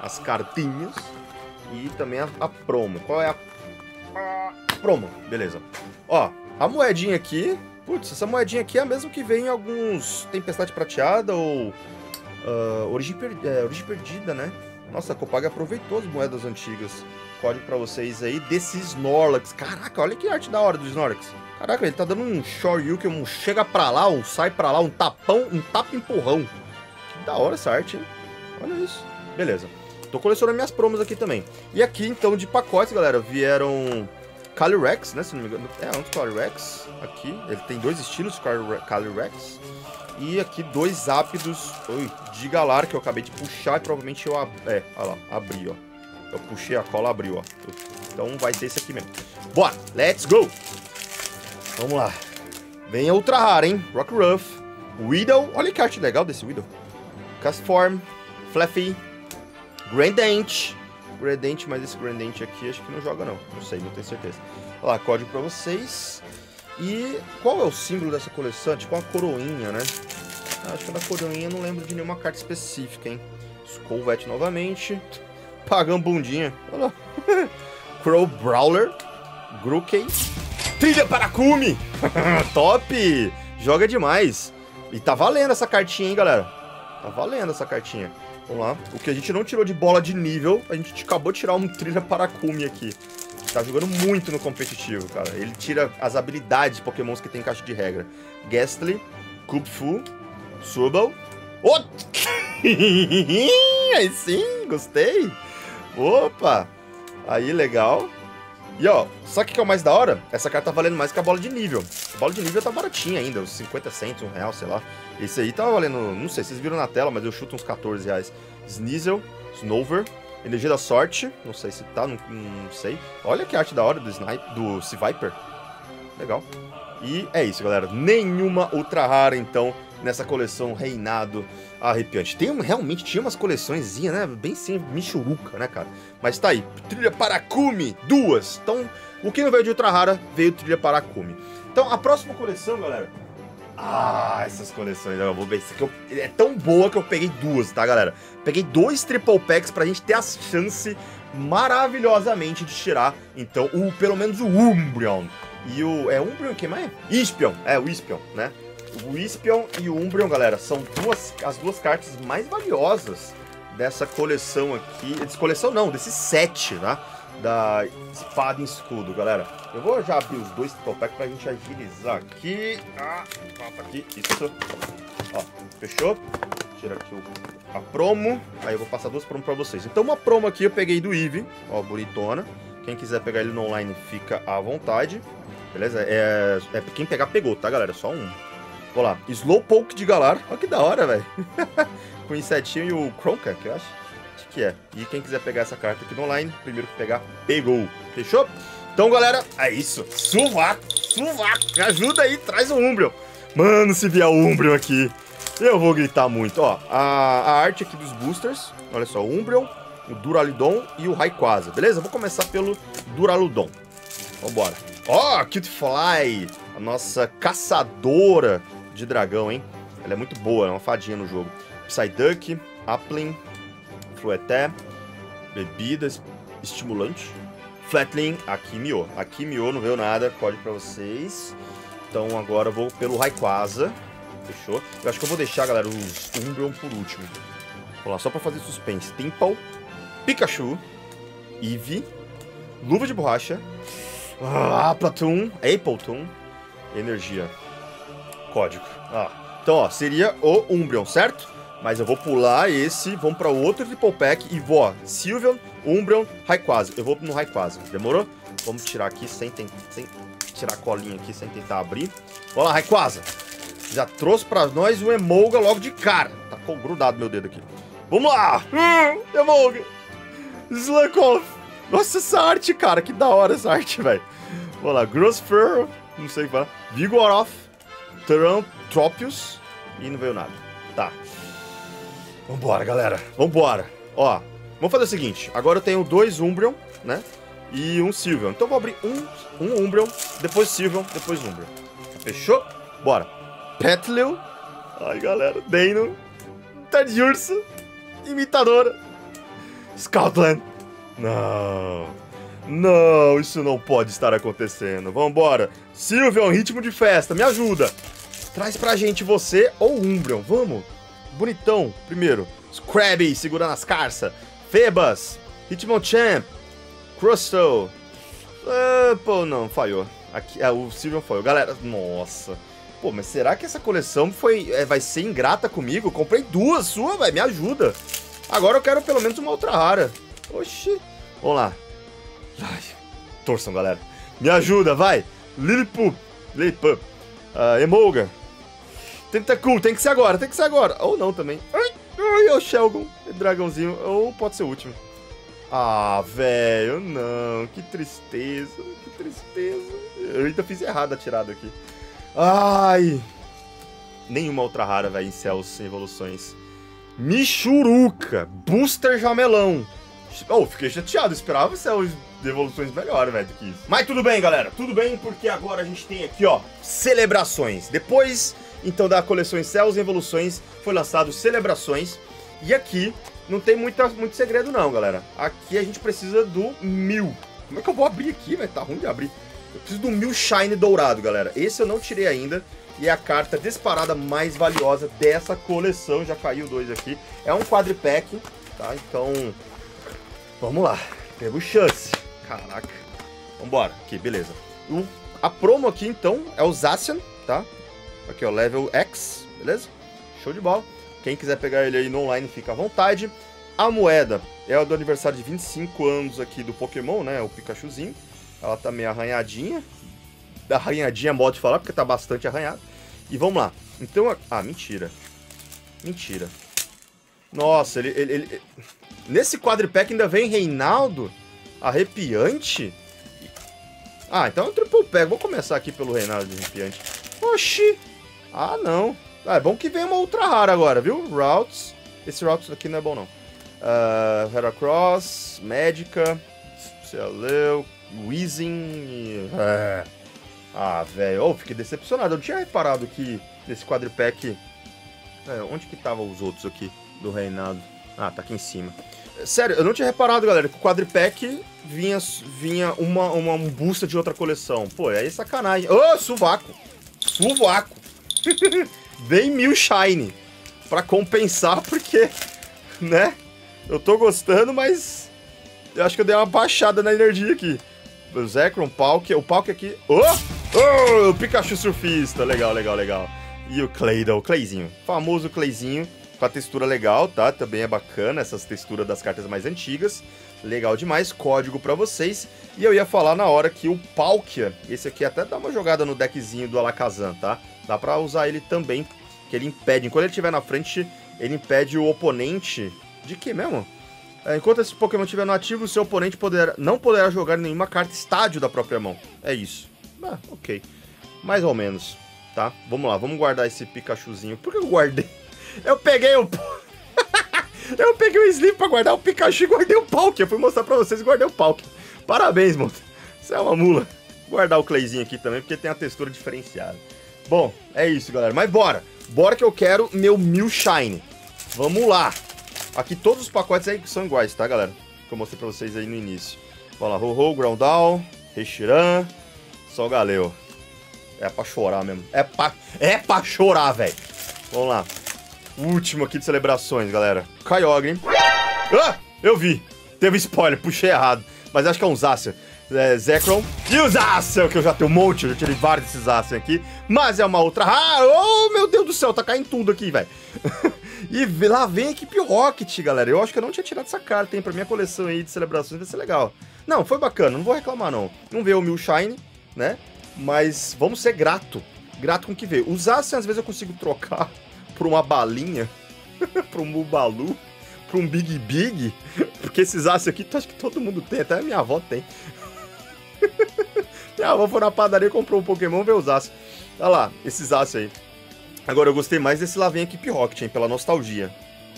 Speaker 1: as cartinhas e também a, a promo. Qual é a promo? Beleza. Ó, a moedinha aqui, putz, essa moedinha aqui é a mesma que vem em alguns Tempestade Prateada ou uh, origem, per, é, origem Perdida, né? Nossa, a Copag aproveitou as moedas antigas código pra vocês aí desse Snorlax. Caraca, olha que arte da hora do Snorlax. Caraca, ele tá dando um Shoryuken, um chega pra lá, um sai pra lá, um tapão, um tapa empurrão. Que da hora essa arte, hein? Olha isso. Beleza. Tô colecionando minhas promos aqui também. E aqui, então, de pacotes, galera, vieram Calyrex, né, se não me engano. É, um dos Calyrex aqui. Ele tem dois estilos, Calyrex. E aqui dois ápidos oi, de Galar, que eu acabei de puxar e provavelmente eu... Ab... É, olha lá, abri, ó. Eu puxei a cola, abriu, ó. Então vai ser esse aqui mesmo. Bora, let's go! Vamos lá. Vem a ultra rara, hein? Rock Ruff, Widow. Olha que arte legal desse Widow. Castform, Fluffy, Grandent. Grandent, mas esse Grandent aqui acho que não joga não. Não sei, não tenho certeza. Olha lá, código pra vocês. E qual é o símbolo dessa coleção? Tipo uma coroinha, né? Ah, acho que da coroinha não lembro de nenhuma carta específica, hein? Skullvet novamente. Pagão bundinha. Olha lá. Crow Brawler. Grookey. Trilha para Kumi. Top. Joga demais. E tá valendo essa cartinha, hein, galera. Tá valendo essa cartinha. Vamos lá. O que a gente não tirou de bola de nível, a gente acabou de tirar um Trilha para Kumi aqui. Tá jogando muito no competitivo, cara. Ele tira as habilidades de pokémons que tem em caixa de regra. Gastly, Kubfu, Subal. Oh! Aí sim, gostei. Opa! Aí, legal. E ó, sabe o que é o mais da hora? Essa carta tá valendo mais que a bola de nível. A bola de nível tá baratinha ainda, uns 50 centos, um real, sei lá. Esse aí tá valendo, não sei, vocês viram na tela, mas eu chuto uns 14 reais. Sneasel, Snover, Energia da Sorte, não sei se tá, não, não sei. Olha que arte da hora do Snipe, do Viper. Legal. E é isso, galera. Nenhuma ultra rara, então, nessa coleção Reinado arrepiante. Tem, realmente tinha umas coleções, né? Bem sem michuruca, né, cara? Mas tá aí. Trilha Paracume, duas. Então, o que não veio de Ultra Rara, veio Trilha Paracume. Então, a próxima coleção, galera... Ah, essas coleções, eu vou ver. Isso aqui é tão boa que eu peguei duas, tá, galera? Peguei dois triple packs pra gente ter a chance maravilhosamente de tirar, então, o, pelo menos o Umbreon. E o... É Umbreon quem mais? Ispion. É, o Ispion, né? O Ispion e o Umbreon, galera, são duas, as duas cartas mais valiosas dessa coleção aqui. Dessa coleção não, desse set, tá? Da espada e escudo, galera. Eu vou já abrir os dois pack pra gente agilizar aqui. Ah, aqui, isso. Ó, fechou? Tira aqui o, a promo. Aí eu vou passar duas promos pra vocês. Então uma promo aqui eu peguei do Eve, ó, bonitona. Quem quiser pegar ele no online fica à vontade. Beleza? É, é quem pegar pegou, tá, galera? Só um. Vamos lá. Slowpoke de Galar. Olha que da hora, velho. Com o insetinho e o Kronka, que eu acho. Que é. E quem quiser pegar essa carta aqui no online, primeiro que pegar, pegou. Fechou? Então, galera, é isso. Suvaco, suvaco. Me ajuda aí, traz o Umbreon. Mano, se vier o Umbreon aqui, eu vou gritar muito. Ó, a, a arte aqui dos boosters. Olha só, o Umbreon, o Duraludon e o Rayquaza. Beleza? Vou começar pelo Duraludon. Vambora. Ó, oh, Cute Fly, a nossa caçadora de dragão, hein? Ela é muito boa, é uma fadinha no jogo. Psyduck, Applin, Flueté, bebidas, estimulante. Flatling, Akimio. Akimio, não veio nada, código pra vocês. Então agora eu vou pelo Raikwaza. Fechou? Eu acho que eu vou deixar, galera, os Umbreon por último. Vamos lá, só pra fazer suspense. Temple, Pikachu, Eevee, Luva de Borracha, ah, Platoon, Energia código. Ah, então, ó, seria o Umbreon, certo? Mas eu vou pular esse, vamos para outro Triple Pack e vou, ó, Sylveon, Umbreon, Rayquaza. Eu vou no Rayquaza, demorou? Vamos tirar aqui sem, sem tirar a colinha aqui, sem tentar abrir. Vamos lá, Rayquaza. Já trouxe pra nós o Emolga logo de cara. Tá com grudado meu dedo aqui. Vamos lá! Hum, Emolga! Slackoff! Nossa, essa arte, cara. Que da hora essa arte, velho. Vamos lá. Grossfur. Não sei o que falar. Vigoroth. Tropius. E não veio nada. Tá. Vambora, galera. Vambora. Ó, vamos fazer o seguinte. Agora eu tenho dois Umbreon, né? E um Sylveon. Então eu vou abrir um, um Umbreon, depois Sylveon, depois Umbreon. Fechou? Bora. Petlil. Ai, galera. Dano. Tadjursa. Imitadora. Scotland. Não. Não, isso não pode estar acontecendo. Vambora. Sylveon, ritmo de festa. Me ajuda. Traz pra gente você ou Umbreon. Vamos. Bonitão. Primeiro. Scrabby, segurando as carças. Febas. Hitmonchamp. Crustle. Ah, pô, não, falhou. Aqui, é, o Sylveon falhou. Galera, nossa. Pô, mas será que essa coleção foi, é, vai ser ingrata comigo? comprei duas sua, vai, me ajuda. Agora eu quero pelo menos uma outra rara. Oxi. Vamos lá. Ai, torçam, galera. Me ajuda, vai. Lilipup. Lilipup. Uh, Emolga. Tentacool, tem que ser agora, tem que ser agora. Ou não também. Ai, ai, o Shelgon. Dragãozinho. Ou pode ser o último. Ah, velho, não. Que tristeza, que tristeza. Eu ainda fiz errado a tirada aqui. Ai. Nenhuma outra rara, velho, em céus sem evoluções. Michuruca. Booster Jamelão. Oh, fiquei chateado. Esperava céus de evoluções melhores, velho, do que isso. Mas tudo bem, galera. Tudo bem, porque agora a gente tem aqui, ó, celebrações. Depois, então, da coleção Céus e Evoluções, foi lançado Celebrações. E aqui não tem muita, muito segredo não, galera. Aqui a gente precisa do mil. Como é que eu vou abrir aqui, velho? Tá ruim de abrir. Eu preciso do mil Shine dourado, galera. Esse eu não tirei ainda. E é a carta disparada mais valiosa dessa coleção. Já caiu dois aqui. É um quadripack, tá? Então, vamos lá. Pego chance. Caraca. Vambora. Aqui, beleza. A promo aqui, então, é o Zacian, tá? Aqui, ó, level X, beleza? Show de bola. Quem quiser pegar ele aí no online, fica à vontade. A moeda é a do aniversário de 25 anos aqui do Pokémon, né? O Pikachuzinho. Ela tá meio arranhadinha. Arranhadinha é modo de falar, porque tá bastante arranhado. E vamos lá. Então, ah, mentira. Mentira. Nossa, ele, ele, ele... Nesse quadripack ainda vem Reinaldo, arrepiante. Ah, então é um triple pack. Vou começar aqui pelo Reinaldo arrepiante. Oxi. Ah, não. Ah, é bom que vem uma ultra rara agora, viu? Routes. Esse Routes aqui não é bom, não. Uh, Heracross, Médica, Celeu, Weezing. É. Ah, velho. Oh, fiquei decepcionado. Eu não tinha reparado que nesse quadripack. É, onde que estavam os outros aqui do Reinado? Ah, tá aqui em cima. Sério, eu não tinha reparado, galera, que o quadripack vinha, vinha uma, uma um booster de outra coleção. Pô, aí é sacanagem. Ô, oh, suvaco! Suvaco! Vem mil Shine. Pra compensar, porque, né? Eu tô gostando, mas eu acho que eu dei uma baixada na energia aqui. O Zekrom, Palk, o Palk aqui... Oh! Oh! O Pikachu surfista. Legal, legal, legal. E o Claydol, o Clayzinho. Famoso Clayzinho, com a textura legal, tá? Também é bacana, essas texturas das cartas mais antigas. Legal demais, código pra vocês. E eu ia falar na hora que o Palkia, esse aqui até dá uma jogada no deckzinho do Alakazam, tá? Dá pra usar ele também, que ele impede. Enquanto ele estiver na frente, ele impede o oponente... De que mesmo? É, enquanto esse Pokémon estiver no ativo, o seu oponente não poderá jogar nenhuma carta estádio da própria mão. É isso. Ah, ok. Mais ou menos, tá? Vamos lá, vamos guardar esse Pikachuzinho. Por que eu guardei? Eu peguei o... eu peguei o Sleep pra guardar o Pikachu e guardei o Palkia. Eu fui mostrar pra vocês e guardei o Palkia. Parabéns, mano. Você é uma mula. Vou guardar o Clayzinho aqui também, porque tem a textura diferenciada. Bom, é isso, galera. Mas bora. Bora que eu quero meu Mil Shine. Vamos lá. Aqui todos os pacotes aí são iguais, tá, galera? Que eu mostrei pra vocês aí no início. Vamos lá. Ho-Ho, Groundal, Reshiram, só Galeu. É pra chorar mesmo. É pra, é pra chorar, velho. Vamos lá. Último aqui de celebrações, galera. Kyogre. Ah! Eu vi. Teve spoiler, puxei errado. Mas acho que é um Zacian é, Zekrom e o Zacian, que eu já tenho um monte, eu já tirei vários desses Zacian aqui. Mas é uma outra... Ah, oh, meu Deus do céu, tá caindo tudo aqui, velho. e lá vem a equipe Rocket, galera. Eu acho que eu não tinha tirado essa carta, hein, pra minha coleção aí de celebrações, vai ser legal. Não, foi bacana, não vou reclamar, não. Não veio o Mil Shine, né? Mas vamos ser grato grato com o que veio. Os Zacian, às vezes, eu consigo trocar por uma balinha, por um Mubalu, por um Big Big, porque esses Zacian aqui, acho que todo mundo tem, até minha avó tem. minha avó foi na padaria, comprou um Pokémon, veio os Zacian. Olha lá, esses Zacian aí. Agora, eu gostei mais desse vem Equipe Rocket, hein, pela nostalgia.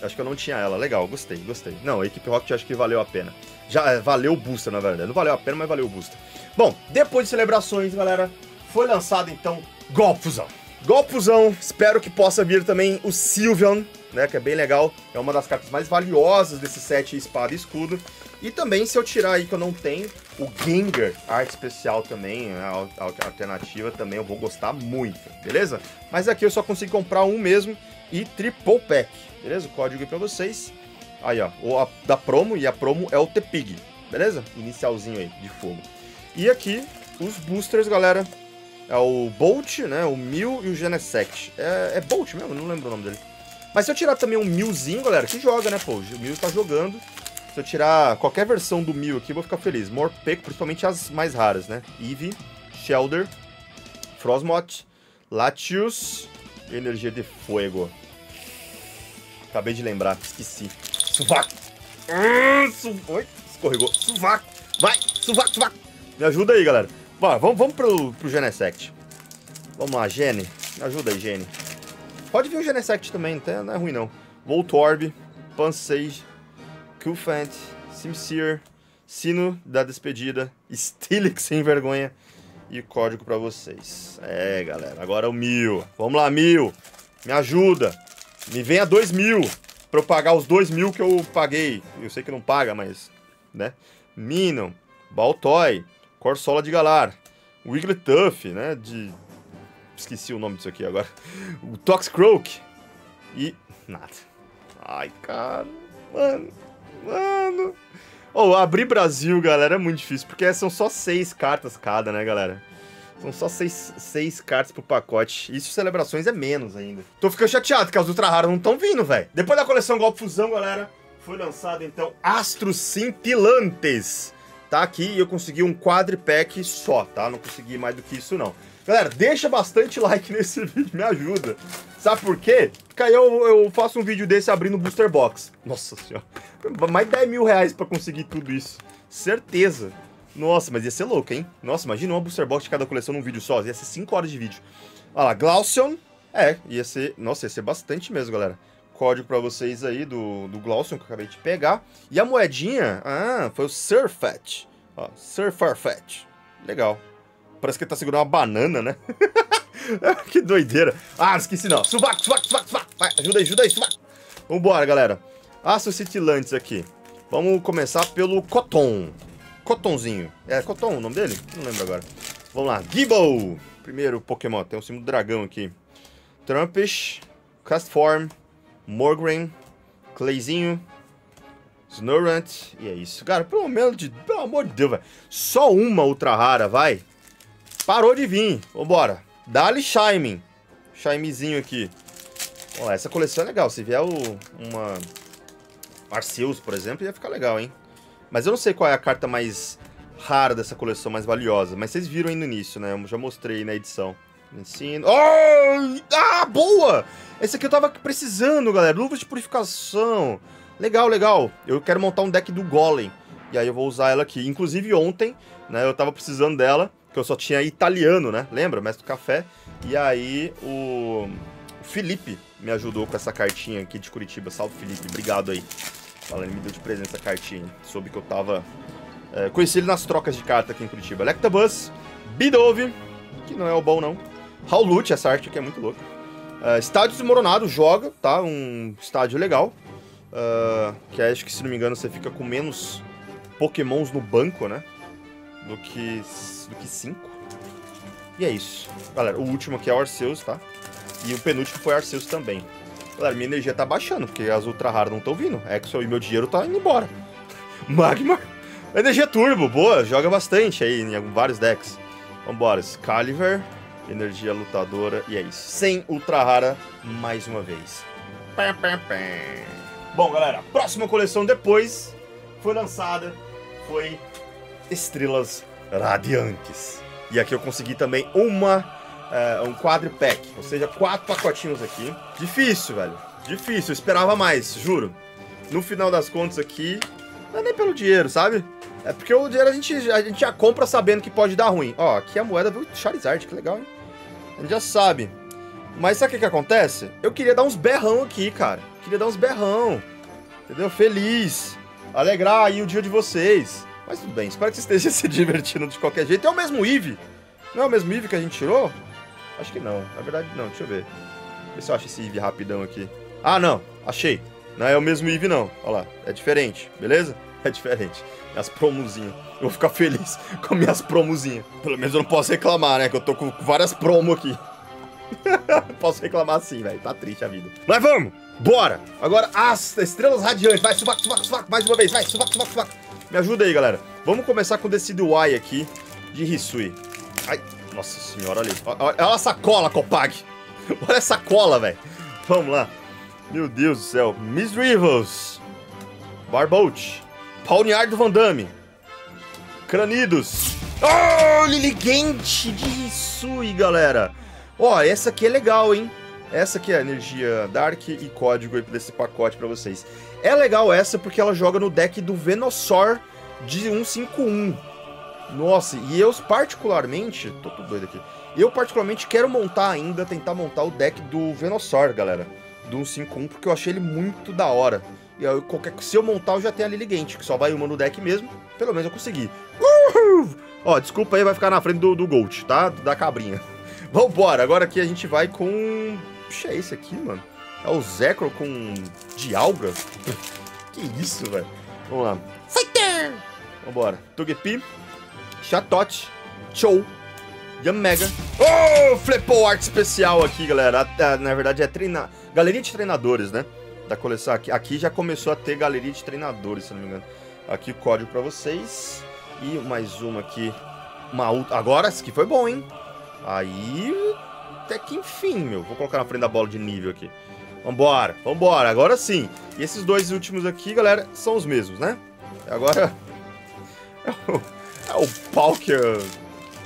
Speaker 1: Acho que eu não tinha ela. Legal, gostei, gostei. Não, a Equipe Rocket acho que valeu a pena. Já é, valeu o booster, na verdade. Não valeu a pena, mas valeu o booster. Bom, depois de celebrações, galera, foi lançado então Golpe Fusão, espero que possa vir também o Sylveon, né, que é bem legal. É uma das cartas mais valiosas desse set Espada e Escudo. E também, se eu tirar aí que eu não tenho, o Gengar, arte especial também, a, alternativa também, eu vou gostar muito, beleza? Mas aqui eu só consigo comprar um mesmo e Triple Pack, beleza? O código aí pra vocês. Aí, ó, a, da promo, e a promo é o Tepig, beleza? Inicialzinho aí, de fogo. E aqui, os boosters, galera, é o Bolt, né, o Mil e o Genesect. É, é Bolt mesmo? Não lembro o nome dele. Mas se eu tirar também um Milzinho, galera, que joga, né, pô? O Mil tá jogando. Se eu tirar qualquer versão do Mil aqui, eu vou ficar feliz. Morpeko, principalmente as mais raras, né? Eevee, Shelder, Frosmoth, Latios e Energia de Fogo. Acabei de lembrar, esqueci. Suvaco! Hum, su... Oi, escorregou. Suvaco! Vai! Suvaco, suvaco! Me ajuda aí, galera. Bom, vamos, vamos pro, pro Genesect. Vamos lá, Gene. Me ajuda aí, Gene. Pode vir o Genesect também, não é ruim não. Voltorb, Pansage, Kufant, Simseer, Sino da Despedida, Stilix sem vergonha e código para vocês. É, galera, agora o mil. Vamos lá, mil. Me ajuda. Me venha dois mil pra eu pagar os dois mil que eu paguei. Eu sei que não paga, mas, né? Minon, Baltoy, Corsola de Galar, Wigglytuff, né? De... Esqueci o nome disso aqui agora. O Toxcroak e... nada. Ai, cara. Mano. Mano. Oh, abrir Brasil, galera, é muito difícil, porque são só seis cartas cada, né, galera? São só seis, seis cartas pro pacote. Isso celebrações é menos ainda. Tô ficando chateado que as Ultra Raras não estão vindo, velho. Depois da coleção Golpe Fusão, galera, foi lançado então Astros Cintilantes. Tá aqui e eu consegui um quadripack só, tá? Não consegui mais do que isso, não. Galera, deixa bastante like nesse vídeo, me ajuda. Sabe por quê? Porque aí eu, eu faço um vídeo desse abrindo booster box. Nossa senhora. Mais 10 mil reais pra conseguir tudo isso. Certeza. Nossa, mas ia ser louco, hein? Nossa, imagina uma booster box de cada coleção num vídeo só. Ia ser 5 horas de vídeo. Olha lá, Glaucion. É, ia ser... Nossa, ia ser bastante mesmo, galera. Código pra vocês aí do, do Glaucion que eu acabei de pegar. E a moedinha... Ah, foi o Surfet. Ó, Surfarfet. Legal. Parece que ele tá segurando uma banana, né? que doideira. Ah, esqueci não. Suvaco, suvaco, suvaco, suvaco. Vai, ajuda aí, ajuda aí, suvaco. Vambora, galera. Associatilantes aqui. Vamos começar pelo Coton. Cotonzinho. É Coton o nome dele? Não lembro agora. Vamos lá. Gible. Primeiro Pokémon. Tem um símbolo do dragão aqui. Trumpish. Castform. Morgrain. Clayzinho. Snorunt. E é isso. Cara, pelo menos de... Pelo amor de Deus, velho. Só uma ultra rara, vai. Parou de vir. Vambora. Dali Shining. Shimezinho aqui. Ó, essa coleção é legal. Se vier o, uma Arceus, por exemplo, ia ficar legal, hein? Mas eu não sei qual é a carta mais rara dessa coleção, mais valiosa. Mas vocês viram aí no início, né? Eu já mostrei na edição. Ensino. Oh! Ah, boa! Esse aqui eu tava precisando, galera. Luvas de purificação. Legal, legal. Eu quero montar um deck do Golem. E aí eu vou usar ela aqui. Inclusive ontem, né? Eu tava precisando dela que eu só tinha italiano, né? Lembra? Mestre do Café. E aí o Felipe me ajudou com essa cartinha aqui de Curitiba. Salve, Felipe. Obrigado aí. Ele me deu de presente essa cartinha. Soube que eu tava... É, conheci ele nas trocas de carta aqui em Curitiba. Electabuzz, Bidove, que não é o bom, não. Howlute, essa arte aqui é muito louca. Uh, estádio desmoronado, joga, tá? Um estádio legal. Uh, que acho que, se não me engano, você fica com menos pokémons no banco, né? Do que do que 5. E é isso. Galera, o último aqui é o Arceus, tá? E o penúltimo foi Arceus também. Galera, minha energia tá baixando, porque as Ultra Raras não estão vindo. Exo e meu dinheiro tá indo embora. Magmar. Energia Turbo, boa. Joga bastante aí em vários decks. Vambora. Excalibur. Energia lutadora. E é isso. Sem Ultra Rara mais uma vez. Bom, galera, próxima coleção depois foi lançada. Foi Estrelas radiantes. E aqui eu consegui também uma é, um quadripack, ou seja, quatro pacotinhos aqui. Difícil, velho. Difícil, eu esperava mais, juro. No final das contas aqui, não é nem pelo dinheiro, sabe? É porque o dinheiro a gente, a gente já compra sabendo que pode dar ruim. Ó, aqui a moeda do Charizard, que legal, hein? Gente já sabe. Mas sabe o que, que acontece? Eu queria dar uns berrão aqui, cara. Queria dar uns berrão. Entendeu? Feliz. Alegrar aí o dia de vocês. Mas tudo bem, espero que você esteja se divertindo de qualquer jeito. É o mesmo Eve. Não é o mesmo Eve que a gente tirou? Acho que não. Na verdade, não. Deixa eu ver. Ver se eu acho esse Eve rapidão aqui. Ah, não. Achei. Não é o mesmo Eve, não. Olha lá. É diferente, beleza? É diferente. As promozinhas. Eu vou ficar feliz com minhas promozinhas. Pelo menos eu não posso reclamar, né? Que eu tô com várias promos aqui. posso reclamar sim, velho. Tá triste a vida. Mas vamos! Bora! Agora as estrelas radiantes. Vai, subaco, subaco, subaco. Mais uma vez. Vai, subaco, subaco, subaco. Me ajuda aí, galera. Vamos começar com o Decide Y aqui. De Hisui. Ai, nossa senhora, olha isso. Olha a sacola, Copag. Olha essa cola, velho. Vamos lá. Meu Deus do céu. Miss Rivers. Barbolt. Pawniard do Van Damme. Cranidos. Oh, Liligante de Hisui, galera. Ó, oh, essa aqui é legal, hein? Essa aqui é a energia Dark e código desse pacote pra vocês. É legal essa porque ela joga no deck do Venusaur de 151. Nossa, e eu particularmente... Tô tudo doido aqui. Eu particularmente quero montar ainda, tentar montar o deck do Venusaur, galera. Do 151, porque eu achei ele muito da hora. E aí, qualquer, se eu montar, eu já tenho a Liligante, que só vai uma no deck mesmo. Pelo menos eu consegui. Ó, desculpa aí, vai ficar na frente do, do Gold, tá? Da cabrinha. Vambora, agora aqui a gente vai com... Puxa, é esse aqui, mano? É o Zekro com Dialga? que isso, velho? Vamos lá. Fighter! Vambora. Togepi, Chatot, Chou, Yamega. Oh, flipou arte especial aqui, galera. Na verdade é treinar... Galeria de treinadores, né? Da coleção aqui. Aqui já começou a ter galeria de treinadores, se não me engano. Aqui o código pra vocês. E mais uma aqui. Uma outra. Agora, esse aqui foi bom, hein? Aí, até que enfim, meu. Vou colocar na frente da bola de nível aqui. Vambora, vambora, agora sim. E esses dois últimos aqui, galera, são os mesmos, né? Agora... É o, é o Palkia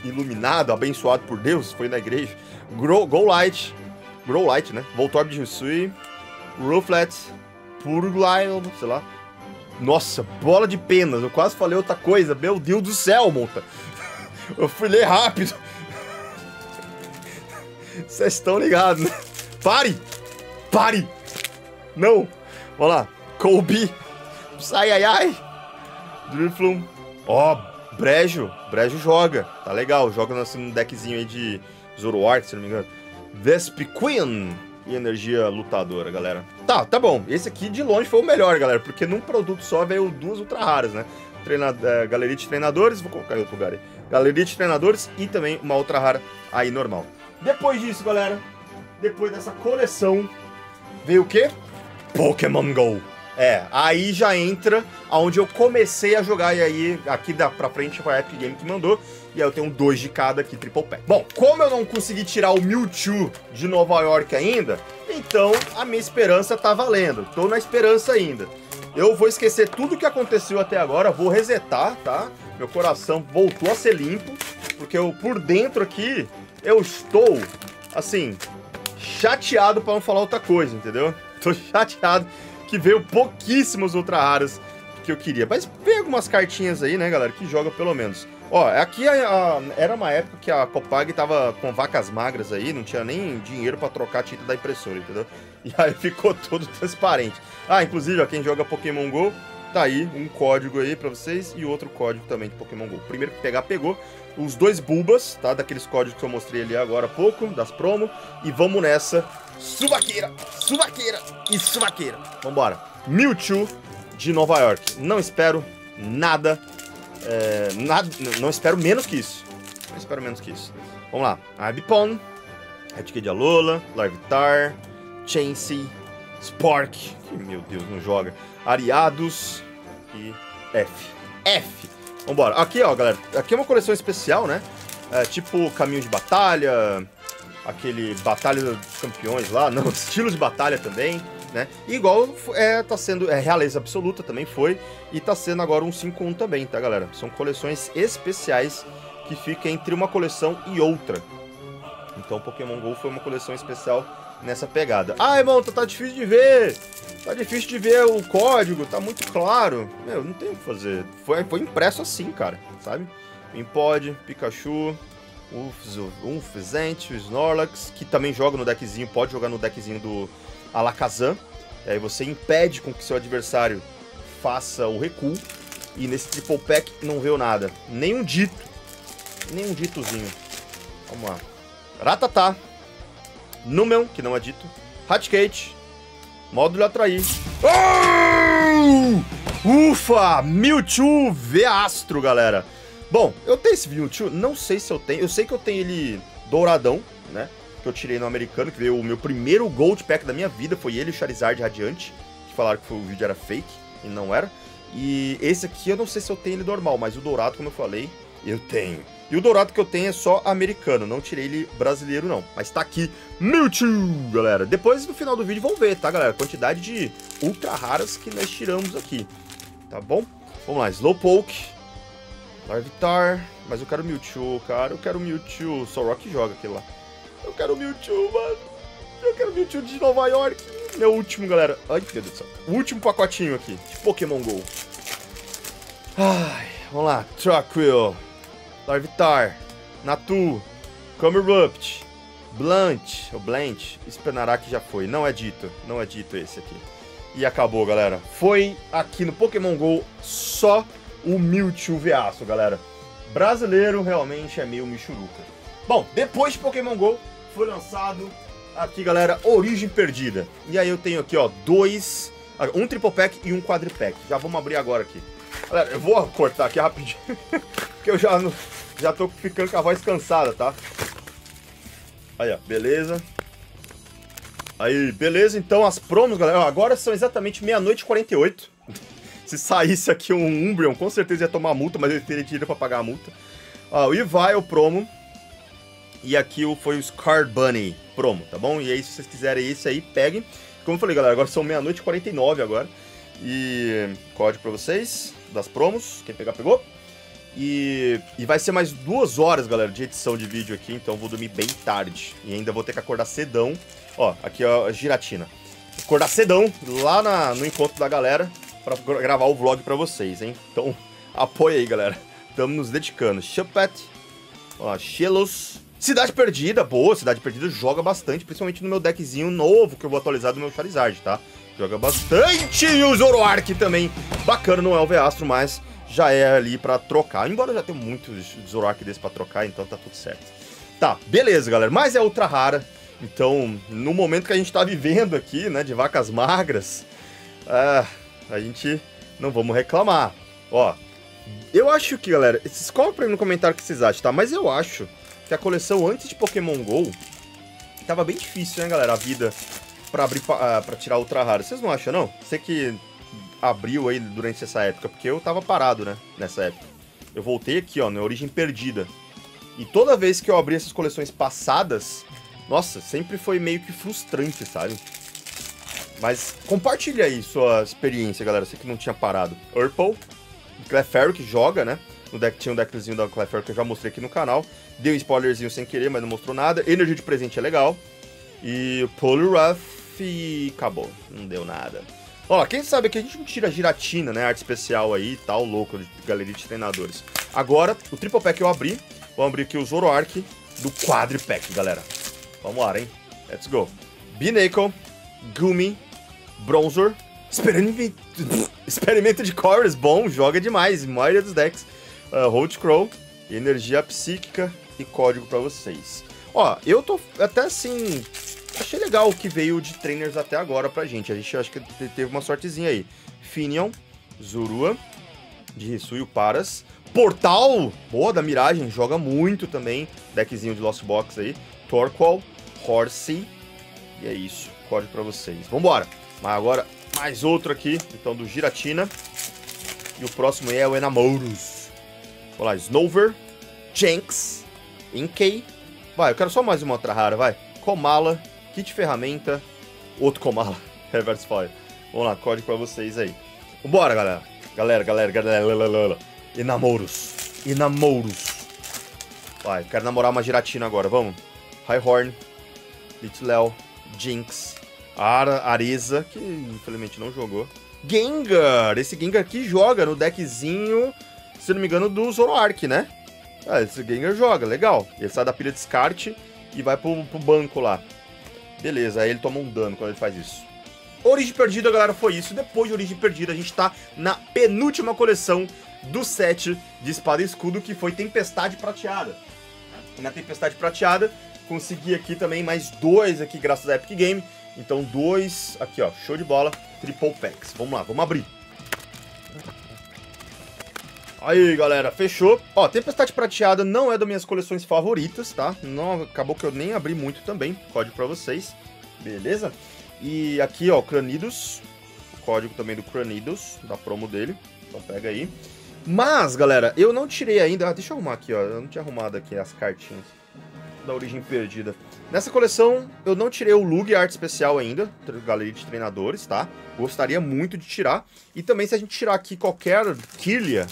Speaker 1: iluminado, abençoado por Deus, foi na igreja. Grow, Go Light, Grow Light, né? Voltorb de Hisui, Rooflet, Purglile, sei lá. Nossa, bola de penas, eu quase falei outra coisa. Meu Deus do céu, monta. Eu fui ler rápido. Vocês estão ligados, né? Pare! Pare! Não! Vamos lá. Colby. Sai, ai, ai. Driflum. Ó, oh, Brejo. Brejo joga. Tá legal. Joga num deckzinho aí de Zoroark, se não me engano. Vespiquen. E energia lutadora, galera. Tá, tá bom. Esse aqui de longe foi o melhor, galera. Porque num produto só veio duas ultra raras, né? É, galeria de treinadores. Vou colocar em outro lugar aí. Galeria de treinadores e também uma outra rara aí normal. Depois disso, galera, depois dessa coleção, veio o quê? Pokémon GO. É, aí já entra aonde eu comecei a jogar, e aí aqui da pra frente foi a Epic Game que mandou, e aí eu tenho dois de cada aqui, Triple Pack. Bom, como eu não consegui tirar o Mewtwo de Nova York ainda, então a minha esperança tá valendo, tô na esperança ainda. Eu vou esquecer tudo que aconteceu até agora, vou resetar, tá? Meu coração voltou a ser limpo, porque eu por dentro aqui eu estou, assim, chateado para não falar outra coisa, entendeu? Tô chateado que veio pouquíssimas ultra raras que eu queria. Mas vem algumas cartinhas aí, né, galera, que joga pelo menos. Ó, aqui a, a, era uma época que a Copag tava com vacas magras aí, não tinha nem dinheiro para trocar a tinta da impressora, entendeu? E aí ficou todo transparente. Ah, inclusive, ó, quem joga Pokémon GO, tá aí um código aí para vocês e outro código também de Pokémon GO. Primeiro que pegar, pegou os dois bulbas, tá? Daqueles códigos que eu mostrei ali agora há pouco, das promo. E vamos nessa. Subaqueira, subaqueira e subaqueira. Vambora. Mewtwo de Nova York. Não espero nada, é, nada, não espero menos que isso. Não espero menos que isso. Vamos lá. Arbipon, Redkid Alola, Larvitar, Chansey, Spark, que meu Deus, não joga, Ariados e F. F. Vambora. Aqui, ó, galera. Aqui é uma coleção especial, né? É, tipo Caminho de Batalha, aquele Batalha dos Campeões lá. Não, estilo de batalha também, né? E igual é, tá sendo... É, Realeza Absoluta também foi. E tá sendo agora um 5-1 também, tá, galera? São coleções especiais que fica entre uma coleção e outra. Então Pokémon GO foi uma coleção especial nessa pegada. Ah, irmão, tá, tá difícil de ver. Tá difícil de ver o código, tá muito claro. Meu, não tem o que fazer. Foi, foi impresso assim, cara, sabe? Impod, Pikachu, Umfzent, Snorlax, que também joga no deckzinho, pode jogar no deckzinho do Alakazam. E aí você impede com que seu adversário faça o recuo. E nesse triple pack não veio nada. Nenhum dito. Nenhum ditozinho. Vamos lá. Ratatá. Numeon, que não é dito. Hatchkate. Módulo atrair. Oh! Ufa! Mewtwo V-Astro, galera. Bom, eu tenho esse Mewtwo, não sei se eu tenho. Eu sei que eu tenho ele douradão, né? Que eu tirei no americano, que veio o meu primeiro Gold Pack da minha vida. Foi ele, o Charizard Radiante. Que falaram que o vídeo era fake, e não era. E esse aqui eu não sei se eu tenho ele normal, mas o dourado, como eu falei, eu tenho. E o dourado que eu tenho é só americano, não tirei ele brasileiro não. Mas tá aqui, Mewtwo, galera. Depois no final do vídeo vão ver, tá, galera? quantidade de ultra raras que nós tiramos aqui, tá bom? Vamos lá, Slowpoke, Larvitar, mas eu quero Mewtwo, cara. Eu quero Mewtwo, só Rock joga aquele lá. Eu quero Mewtwo, mano. Eu quero Mewtwo de Nova York. Meu último, galera. Ai, meu Deus do céu. O último pacotinho aqui, de Pokémon GO. Ai, vamos lá. Truckwill. Larvitar, Natu, Camerupt, Blunt, o Blant, Spenarak já foi. Não é dito, não é dito esse aqui. E acabou, galera. Foi aqui no Pokémon GO só o Mewtwo galera. Brasileiro realmente é meio michuruca. Bom, depois de Pokémon GO, foi lançado aqui, galera, Origem Perdida. E aí eu tenho aqui, ó, dois... Um triple pack e um quadripack. Já vamos abrir agora aqui. Galera, eu vou cortar aqui rapidinho, porque eu já. Já tô ficando com a voz cansada, tá? Aí, ó, beleza. Aí, beleza, então as promos, galera, agora são exatamente meia-noite e 48. Se saísse aqui um Umbreon, com certeza ia tomar multa, mas ele teria dinheiro pra pagar a multa. Ó, o Ivai o promo. E aqui foi o Scar Bunny promo, tá bom? E aí, se vocês quiserem esse aí, peguem. Como eu falei, galera, agora são meia-noite e 49 agora. E código pra vocês das promos. Quem pegar, pegou. E, e vai ser mais duas horas, galera, de edição de vídeo aqui, então vou dormir bem tarde. E ainda vou ter que acordar cedão. Ó, aqui ó, a giratina. Acordar cedão lá na, no encontro da galera pra gravar o vlog pra vocês, hein? Então, apoia aí, galera. Tamo nos dedicando. Chupet, ó, Shelos. Cidade Perdida, boa, Cidade Perdida joga bastante, principalmente no meu deckzinho novo que eu vou atualizar do meu Charizard, tá? Joga bastante e o Zoroark também. Bacana, não é o Veastro, mas já é ali pra trocar. Embora já tenha muitos Zoroark desse pra trocar, então tá tudo certo. Tá, beleza, galera. Mas é ultra rara. Então, no momento que a gente tá vivendo aqui, né, de vacas magras, uh, a gente não vamos reclamar. Ó, eu acho que, galera, vocês pra mim no comentário o que vocês acham, tá? Mas eu acho que a coleção antes de Pokémon GO tava bem difícil, né, galera? A vida pra, abrir, uh, pra tirar ultra rara. Vocês não acham, não? Sei que abriu aí durante essa época, porque eu tava parado, né, nessa época. Eu voltei aqui, ó, na Origem Perdida. E toda vez que eu abri essas coleções passadas, nossa, sempre foi meio que frustrante, sabe? Mas compartilha aí sua experiência, galera, você que não tinha parado. Urple, Clefairy que joga, né? No deck tinha um deckzinho da Clefairy que eu já mostrei aqui no canal. Deu um spoilerzinho sem querer, mas não mostrou nada. Energia de presente é legal. E Poliwrath e acabou. Não deu nada. Ó, quem sabe que a gente não tira giratina, né? Arte especial aí e tal, louco, de galeria de treinadores. Agora, o triple pack eu abri. Vou abrir aqui o Zoroark do quadripack, galera. Vamos lá, hein? Let's go. Binacle, Gumi, Bronzor, Experimento, de cores, bom, joga demais, maioria dos decks. Uh, Hold Crow, energia psíquica e código para vocês. Ó, eu tô até assim achei legal o que veio de trainers até agora pra gente. A gente acho que teve uma sortezinha aí. Finion, Zurua, de Risui Paras. Portal, boa da Miragem, joga muito também. Deckzinho de Lost Box aí. Torqual, Horsey. E é isso, código pra vocês. Vambora. Mas agora, mais outro aqui, então do Giratina. E o próximo é o Enamorus. Vamos lá, Snover, Jenks, Inkei. Vai, eu quero só mais uma outra rara, vai. Komala, kit ferramenta, outro Komala, Reverse Fire. Vamos lá, código pra vocês aí. Vambora, galera. Galera, galera, galera. Enamoros. Enamoros. Vai, quero namorar uma giratina agora, vamos. Highhorn, Litleo, Jinx, Ara, Areza, que infelizmente não jogou. Gengar! Esse Gengar aqui joga no deckzinho, se não me engano, do Zoroark, né? Ah, esse Gengar joga, legal. Ele sai da pilha de descarte e vai pro, pro banco lá. Beleza, aí ele toma um dano quando ele faz isso. Origem Perdida, galera, foi isso. Depois de Origem Perdida, a gente tá na penúltima coleção do set de Espada e Escudo, que foi Tempestade Prateada. Na Tempestade Prateada, consegui aqui também mais dois aqui, graças a Epic Game. Então, dois aqui, ó, show de bola, Triple Packs. Vamos lá, vamos abrir. Aí, galera, fechou. Ó, Tempestade Prateada não é das minhas coleções favoritas, tá? Não, acabou que eu nem abri muito também. Código pra vocês. Beleza? E aqui, ó, Cranidos. Código também do Cranidos, da promo dele. Então pega aí. Mas, galera, eu não tirei ainda... Ah, deixa eu arrumar aqui, ó. Eu não tinha arrumado aqui as cartinhas da Origem Perdida. Nessa coleção, eu não tirei o Lug Arte Especial ainda, Galeria de Treinadores, tá? Gostaria muito de tirar. E também, se a gente tirar aqui qualquer Kirlia,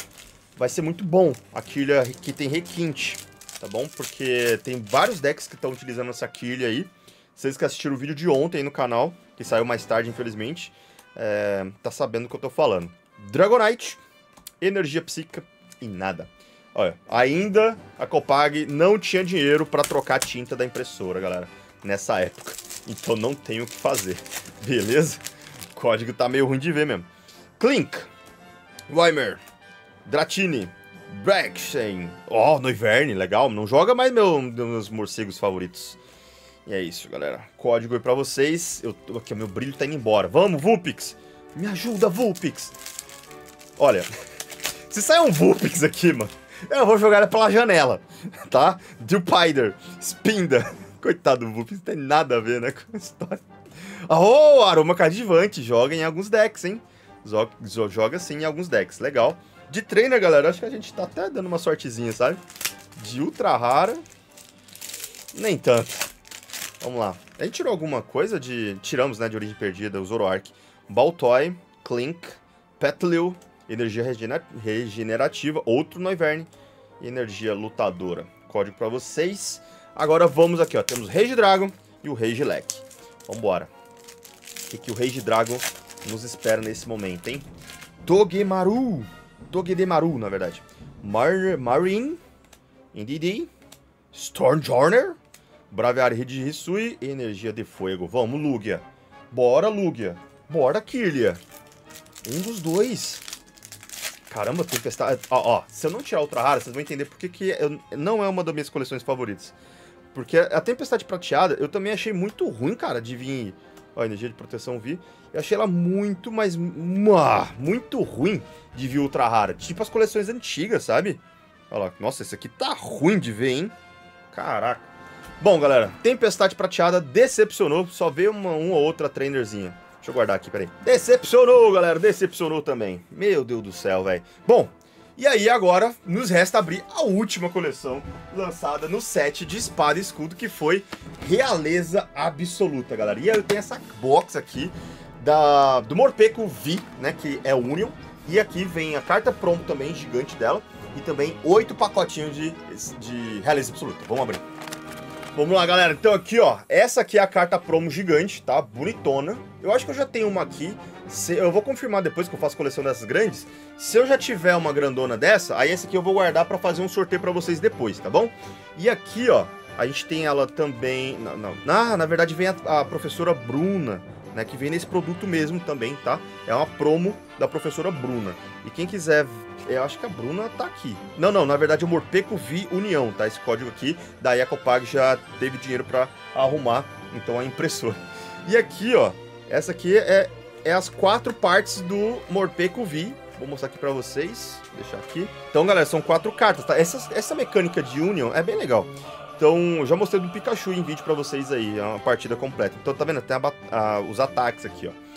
Speaker 1: vai ser muito bom. A Kirlia que tem requinte, tá bom? Porque tem vários decks que estão utilizando essa Kirlia aí. Vocês que assistiram o vídeo de ontem no canal, que saiu mais tarde, infelizmente, é, tá sabendo do que eu tô falando. Dragonite, Energia Psíquica e nada. Olha, ainda a Copag não tinha dinheiro para trocar a tinta da impressora, galera, nessa época. Então não tenho o que fazer, beleza? O código tá meio ruim de ver mesmo. Clink, Weimer, Dratini, Braxen. Ó, oh, Noiverne, legal. Não joga mais meu, meus morcegos favoritos. E é isso, galera. Código aí pra vocês. Eu tô aqui, meu brilho tá indo embora. Vamos, Vulpix! Me ajuda, Vulpix! Olha, se sair um Vulpix aqui, mano, eu vou jogar ele pela janela, tá? Dewpider, Spinda. Coitado do Vulpix, não tem nada a ver, né, com a história. Oh, Aroma Cadivante, joga em alguns decks, hein? Joga, sim em alguns decks, legal. De trainer, galera, acho que a gente tá até dando uma sortezinha, sabe? De ultra rara, nem tanto. Vamos lá. A gente tirou alguma coisa de... Tiramos, né, de origem perdida, o Zoroark. Baltoy, Clink, Petlil, energia regenerativa, outro Noivern energia lutadora. Código para vocês. Agora vamos aqui, ó. Temos Rage Dragon e o Rage Leck. Vambora. O que, que o Rage Dragon nos espera nesse momento, hein? Dogemaru. Dogedemaru, na verdade. Mar Marine, Indeed, Stormjorner, Braviária de Hisui Energia de Fogo. Vamos, Lugia. Bora, Lugia. Bora, Kirlia. Um dos dois. Caramba, Tempestade... Ó, ó, se eu não tirar outra rara, vocês vão entender porque que eu... não é uma das minhas coleções favoritas. Porque a Tempestade Prateada, eu também achei muito ruim, cara, de vir... Ó, energia de proteção vi. Eu achei ela muito, mas... Muito ruim de vir ultra rara. Tipo as coleções antigas, sabe? Olha lá. Nossa, esse aqui tá ruim de ver, hein? Caraca. Bom, galera, Tempestade Prateada decepcionou. Só veio uma, uma ou outra trainerzinha. Deixa eu guardar aqui, peraí. Decepcionou, galera, decepcionou também. Meu Deus do céu, velho. Bom, e aí agora nos resta abrir a última coleção lançada no set de espada e escudo, que foi Realeza Absoluta, galera. E eu tenho essa box aqui da, do Morpeco V, né, que é Union. E aqui vem a carta promo também, gigante dela. E também oito pacotinhos de, de Realeza Absoluta. Vamos abrir. Vamos lá, galera. Então aqui, ó. Essa aqui é a carta promo gigante, tá? Bonitona. Eu acho que eu já tenho uma aqui. Se, eu vou confirmar depois que eu faço coleção dessas grandes. Se eu já tiver uma grandona dessa, aí essa aqui eu vou guardar pra fazer um sorteio pra vocês depois, tá bom? E aqui, ó, a gente tem ela também... Não, não. Ah, na verdade vem a, a professora Bruna, né? Que vem nesse produto mesmo também, tá? É uma promo da professora Bruna. E quem quiser eu acho que a Bruna tá aqui. Não, não, na verdade o Morpeco Vi União, tá? Esse código aqui. Da Ecopag já teve dinheiro para arrumar, então, a impressora. E aqui, ó, essa aqui é, é as quatro partes do Morpeco Vi. Vou mostrar aqui pra vocês. Deixar aqui. Então, galera, são quatro cartas, tá? Essa, essa mecânica de Union é bem legal. Então, já mostrei do Pikachu em vídeo pra vocês aí, é uma partida completa. Então, tá vendo? Tem a, a, os ataques aqui, ó.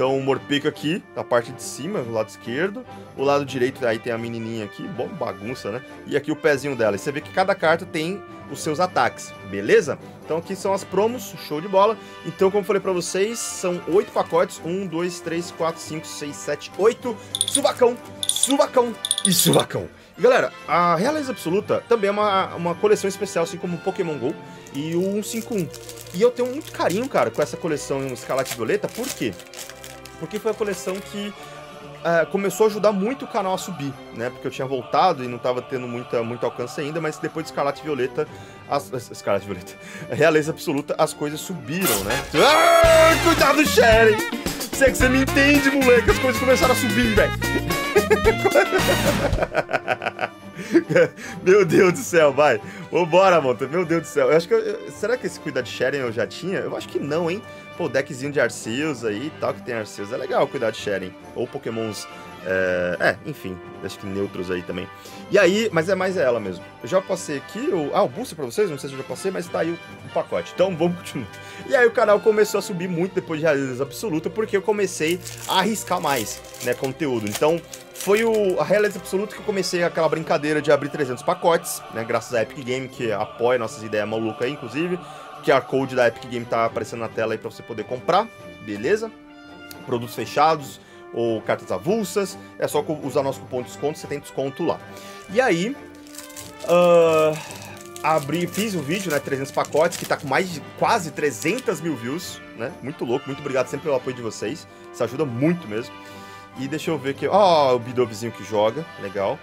Speaker 1: Então o Morpeco aqui, na parte de cima, do lado esquerdo. O lado direito, aí tem a menininha aqui, bom, bagunça, né? E aqui o pezinho dela. E você vê que cada carta tem os seus ataques, beleza? Então aqui são as promos, show de bola. Então, como falei pra vocês, são oito pacotes. Um, dois, três, quatro, cinco, seis, sete, oito. Subacão, subacão e subacão. E galera, a Realeza Absoluta também é uma, uma coleção especial, assim como o Pokémon GO. e o 151. E eu tenho muito carinho, cara, com essa coleção Escarlate Violeta, por quê? Porque foi a coleção que uh, começou a ajudar muito o canal a subir, né? Porque eu tinha voltado e não tava tendo muita, muito alcance ainda, mas depois de Escarlate Violeta, as, Escarlate Violeta, Realeza Absoluta, as coisas subiram, né? Ah, cuidado, Sharon! Sei que você me entende, moleque, as coisas começaram a subir, velho. Meu Deus do céu, vai. Vambora, monta. Meu Deus do céu. Eu acho que. Eu, será que esse cuidar de Sharon eu já tinha? Eu acho que não, hein? Pô, deckzinho de Arceus aí e tal, que tem Arceus. É legal cuidar de Sharon. Ou Pokémons. É, é, enfim, acho que neutros aí também. E aí, mas é mais ela mesmo. Eu já passei aqui o. Ah, o booster pra vocês, não sei se eu já passei, mas tá aí o, o pacote. Então vamos continuar. E aí o canal começou a subir muito depois de realização absoluta, porque eu comecei a arriscar mais, né, conteúdo. Então, foi o, a realidade absoluta que eu comecei aquela brincadeira de abrir 300 pacotes, né, graças à Epic Game, que apoia nossas ideias malucas aí, inclusive. Que a code da Epic Game tá aparecendo na tela aí pra você poder comprar, beleza? Produtos fechados ou cartas avulsas, é só usar nosso cupom de desconto, você tem desconto lá. E aí, uh, abri, fiz um vídeo, né, 300 pacotes, que tá com mais de quase 300 mil views, né, muito louco, muito obrigado sempre pelo apoio de vocês, isso ajuda muito mesmo. E deixa eu ver aqui. Ó, oh, o Bidovzinho que joga. Legal.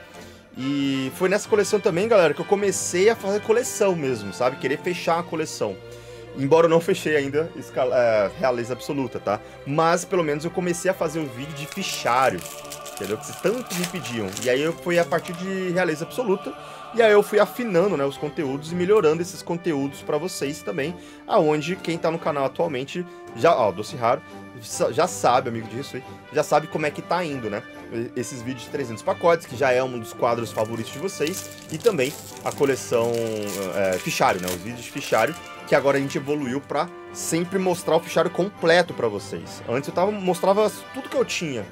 Speaker 1: E foi nessa coleção também, galera, que eu comecei a fazer coleção mesmo, sabe? Querer fechar a coleção. Embora eu não fechei ainda escala, é, Realeza Absoluta, tá? Mas pelo menos eu comecei a fazer um vídeo de fichário. Entendeu? Que vocês tanto me pediam. E aí fui a partir de Realeza Absoluta. E aí eu fui afinando né, os conteúdos e melhorando esses conteúdos para vocês também. Aonde quem tá no canal atualmente, já, ó, Doce Raro, já sabe, amigo disso aí, já sabe como é que tá indo, né? Esses vídeos de 300 pacotes, que já é um dos quadros favoritos de vocês, e também a coleção é, fichário, né? Os vídeos de fichário, que agora a gente evoluiu para sempre mostrar o fichário completo para vocês. Antes eu tava, mostrava tudo que eu tinha,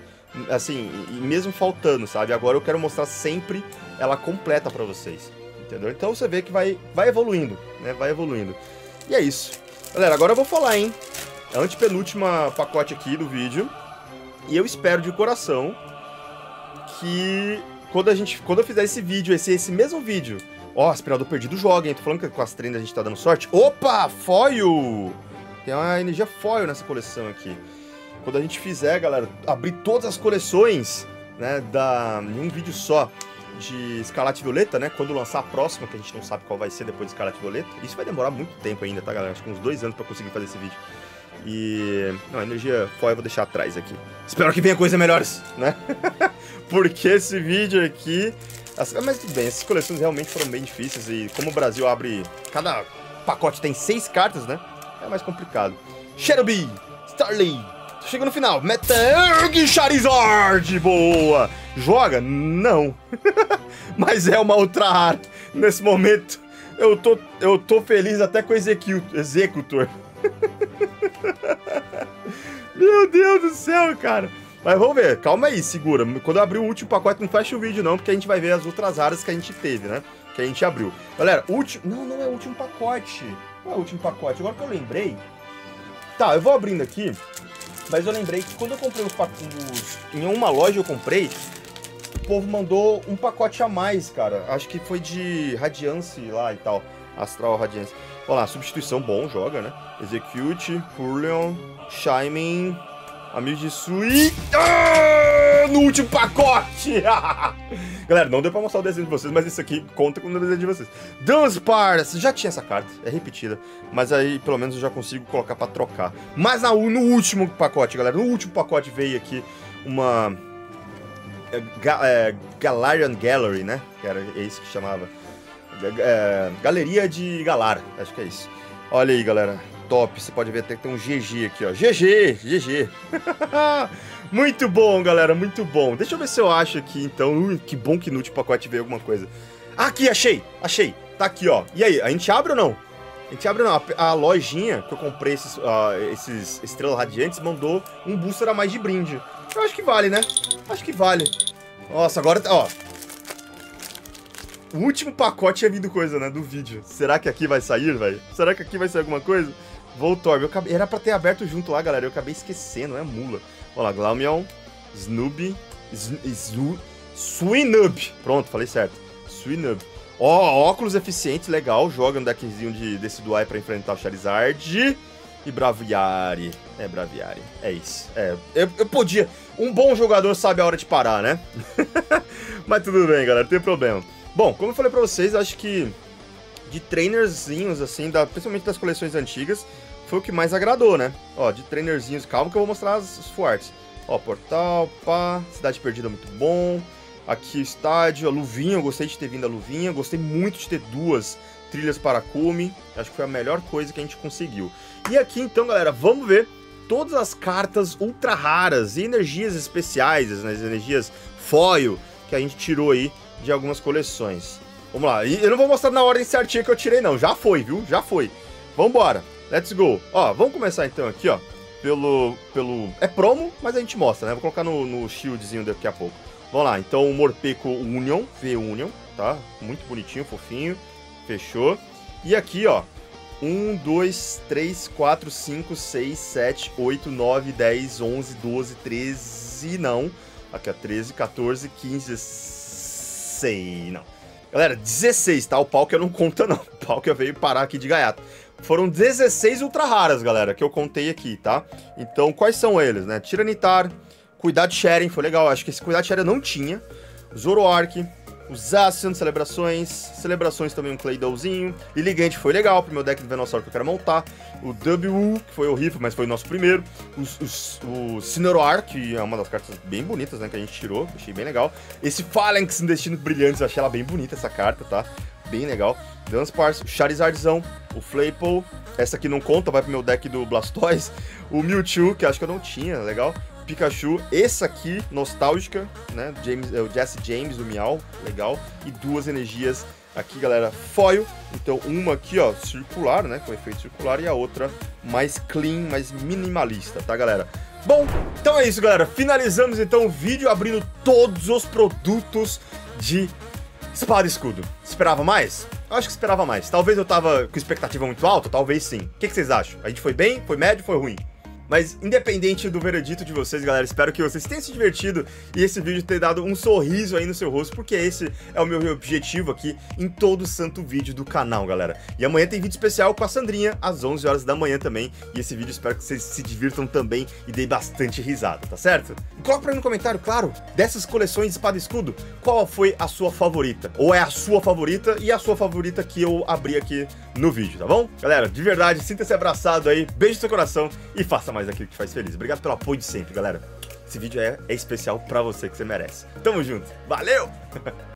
Speaker 1: assim, mesmo faltando, sabe? Agora eu quero mostrar sempre ela completa para vocês, entendeu? Então você vê que vai, vai evoluindo, né? Vai evoluindo. E é isso. Galera, agora eu vou falar, hein? É a antepenúltima pacote aqui do vídeo. E eu espero de coração que quando a gente, quando eu fizer esse vídeo, esse, esse mesmo vídeo, ó, aspirador perdido joga, hein? Tô falando que com as trends a gente tá dando sorte. Opa, foil! Tem uma energia foil nessa coleção aqui. Quando a gente fizer, galera, abrir todas as coleções, né, da, em um vídeo só de Escarlate Violeta, né? Quando lançar a próxima, que a gente não sabe qual vai ser depois de Escarlate Violeta. Isso vai demorar muito tempo ainda, tá, galera? Acho que uns dois anos pra conseguir fazer esse vídeo. E. Não, a energia foil eu vou deixar atrás aqui. Espero que venha coisas melhores, né? Porque esse vídeo aqui. As... Mas tudo bem, essas coleções realmente foram bem difíceis. E como o Brasil abre. Cada pacote tem seis cartas, né? É mais complicado. Shadowbee, Starly, chega no final. Meterg Charizard, boa! Joga? Não. Mas é uma ultra rara. Nesse momento, eu tô, eu tô feliz até com o Executor. Meu Deus do céu, cara. Mas vamos ver, calma aí, segura. Quando eu abrir o último pacote, não fecha o vídeo não, porque a gente vai ver as outras áreas que a gente teve, né? Que a gente abriu. Galera, último... Não, não é o último pacote. Não é o último pacote. Agora que eu lembrei... Tá, eu vou abrindo aqui, mas eu lembrei que quando eu comprei os pacotes... Em uma loja eu comprei, o povo mandou um pacote a mais, cara. Acho que foi de Radiance lá e tal. Astral Radiance. Olha lá, substituição bom, joga, né? Execute, Purleon, Shining, Amigo de Sui. Ah, no último pacote! Galera, não deu pra mostrar o desenho de vocês, mas isso aqui conta com o desenho de vocês. Dunsparce! Já tinha essa carta, é repetida. Mas aí, pelo menos, eu já consigo colocar pra trocar. Mas na, no último pacote, galera, no último pacote veio aqui uma... É, é, Galarian Gallery, né? Que era isso que chamava. É, galeria de Galar, acho que é isso. Olha aí, galera. Top. Você pode ver até que tem um GG aqui, ó. GG! GG! muito bom, galera. Muito bom. Deixa eu ver se eu acho aqui, então. Que bom que no último pacote veio alguma coisa. Aqui, achei! Achei! Tá aqui, ó. E aí, a gente abre ou não? A gente abre ou não? A, a lojinha que eu comprei esses, uh, esses estrelas radiantes mandou um booster a mais de brinde. Eu acho que vale, né? Acho que vale. Nossa, agora, ó, o último pacote tinha vindo coisa, né? Do vídeo. Será que aqui vai sair, velho? Será que aqui vai sair alguma coisa? Voltorb. Eu acabei... Era pra ter aberto junto lá, galera. Eu acabei esquecendo, é mula. Olha lá, Glamion, Snoob, Swinub. Pronto, falei certo. Swinub. Ó, óculos eficientes, legal. Joga um deckzinho de Decidueye pra enfrentar o Charizard. E Braviari. É, Braviari. É isso. É, eu, eu podia. Um bom jogador sabe a hora de parar, né? Mas tudo bem, galera, não tem problema. Bom, como eu falei pra vocês, acho que de trainerzinhos, assim, da, principalmente das coleções antigas, foi o que mais agradou, né? Ó, de trainerzinhos, calma que eu vou mostrar as fortes. Ó, portal, pá, cidade perdida muito bom. Aqui o estádio, a luvinha, eu gostei de ter vindo a luvinha, gostei muito de ter duas trilhas para Kumi, acho que foi a melhor coisa que a gente conseguiu. E aqui então, galera, vamos ver todas as cartas ultra raras e energias especiais, né, as energias foil que a gente tirou aí de algumas coleções. Vamos lá, e eu não vou mostrar na ordem certinha que eu tirei não, já foi, viu? Já foi. Vambora, let's go. Ó, vamos começar então aqui, ó, pelo... pelo... é promo, mas a gente mostra, né? Vou colocar no, no shieldzinho daqui a pouco. Vamos lá, então o Morpeco Union, V-Union, tá? Muito bonitinho, fofinho, fechou. E aqui, ó, 1, 2, 3, 4, 5, 6, 7, 8, 9, 10, 11, 12, 13, não. Aqui, ó, 13, 14, 15, 16, não. Galera, 16, tá? O pau que eu não conta, não. O pau que eu veio parar aqui de gaiato. Foram 16 ultra raras, galera, que eu contei aqui, tá? Então, quais são eles, né? Tiranitar, Cuidado Sharing, foi legal. Acho que esse Cuidado Sharing eu não tinha. Zoroark, o Zacian, celebrações, celebrações também um Claydowzinho, Ligante foi legal pro meu deck de Venossauro que eu quero montar, o W, que foi horrível, mas foi o nosso primeiro, o, Cinoroar, que é uma das cartas bem bonitas, né, que a gente tirou, achei bem legal, esse Phalanx em Destinos Brilhantes, eu achei ela bem bonita essa carta, tá, bem legal, Dunsparce, Charizardzão, o Flaypole, essa aqui não conta, vai pro meu deck do Blastoise, o Mewtwo, que acho que eu não tinha, legal, Pikachu, essa aqui, nostálgica, né? James, é o Jesse James do Miau, legal. E duas energias aqui, galera, foil. Então, uma aqui, ó, circular, né? Com efeito circular, e a outra mais clean, mais minimalista, tá, galera? Bom, então é isso, galera. Finalizamos então o vídeo abrindo todos os produtos de espada e escudo. Esperava mais? Acho que esperava mais. Talvez eu tava com expectativa muito alta, talvez sim. O que, que vocês acham? A gente foi bem? Foi médio? Foi ruim? Mas independente do veredito de vocês, galera, espero que vocês tenham se divertido e esse vídeo tenha dado um sorriso aí no seu rosto, porque esse é o meu objetivo aqui em todo santo vídeo do canal, galera. E amanhã tem vídeo especial com a Sandrinha, às 11 horas da manhã também, e esse vídeo espero que vocês se divirtam também e deem bastante risada, tá certo? E coloca pra mim no comentário, claro, dessas coleções de espada e escudo, qual foi a sua favorita? Ou é a sua favorita e a sua favorita que eu abri aqui no vídeo, tá bom? Galera, de verdade, sinta-se abraçado aí, beijo no seu coração e faça mais aquilo que te faz feliz. Obrigado pelo apoio de sempre, galera. Esse vídeo é, é especial pra você que você merece. Tamo junto. Valeu!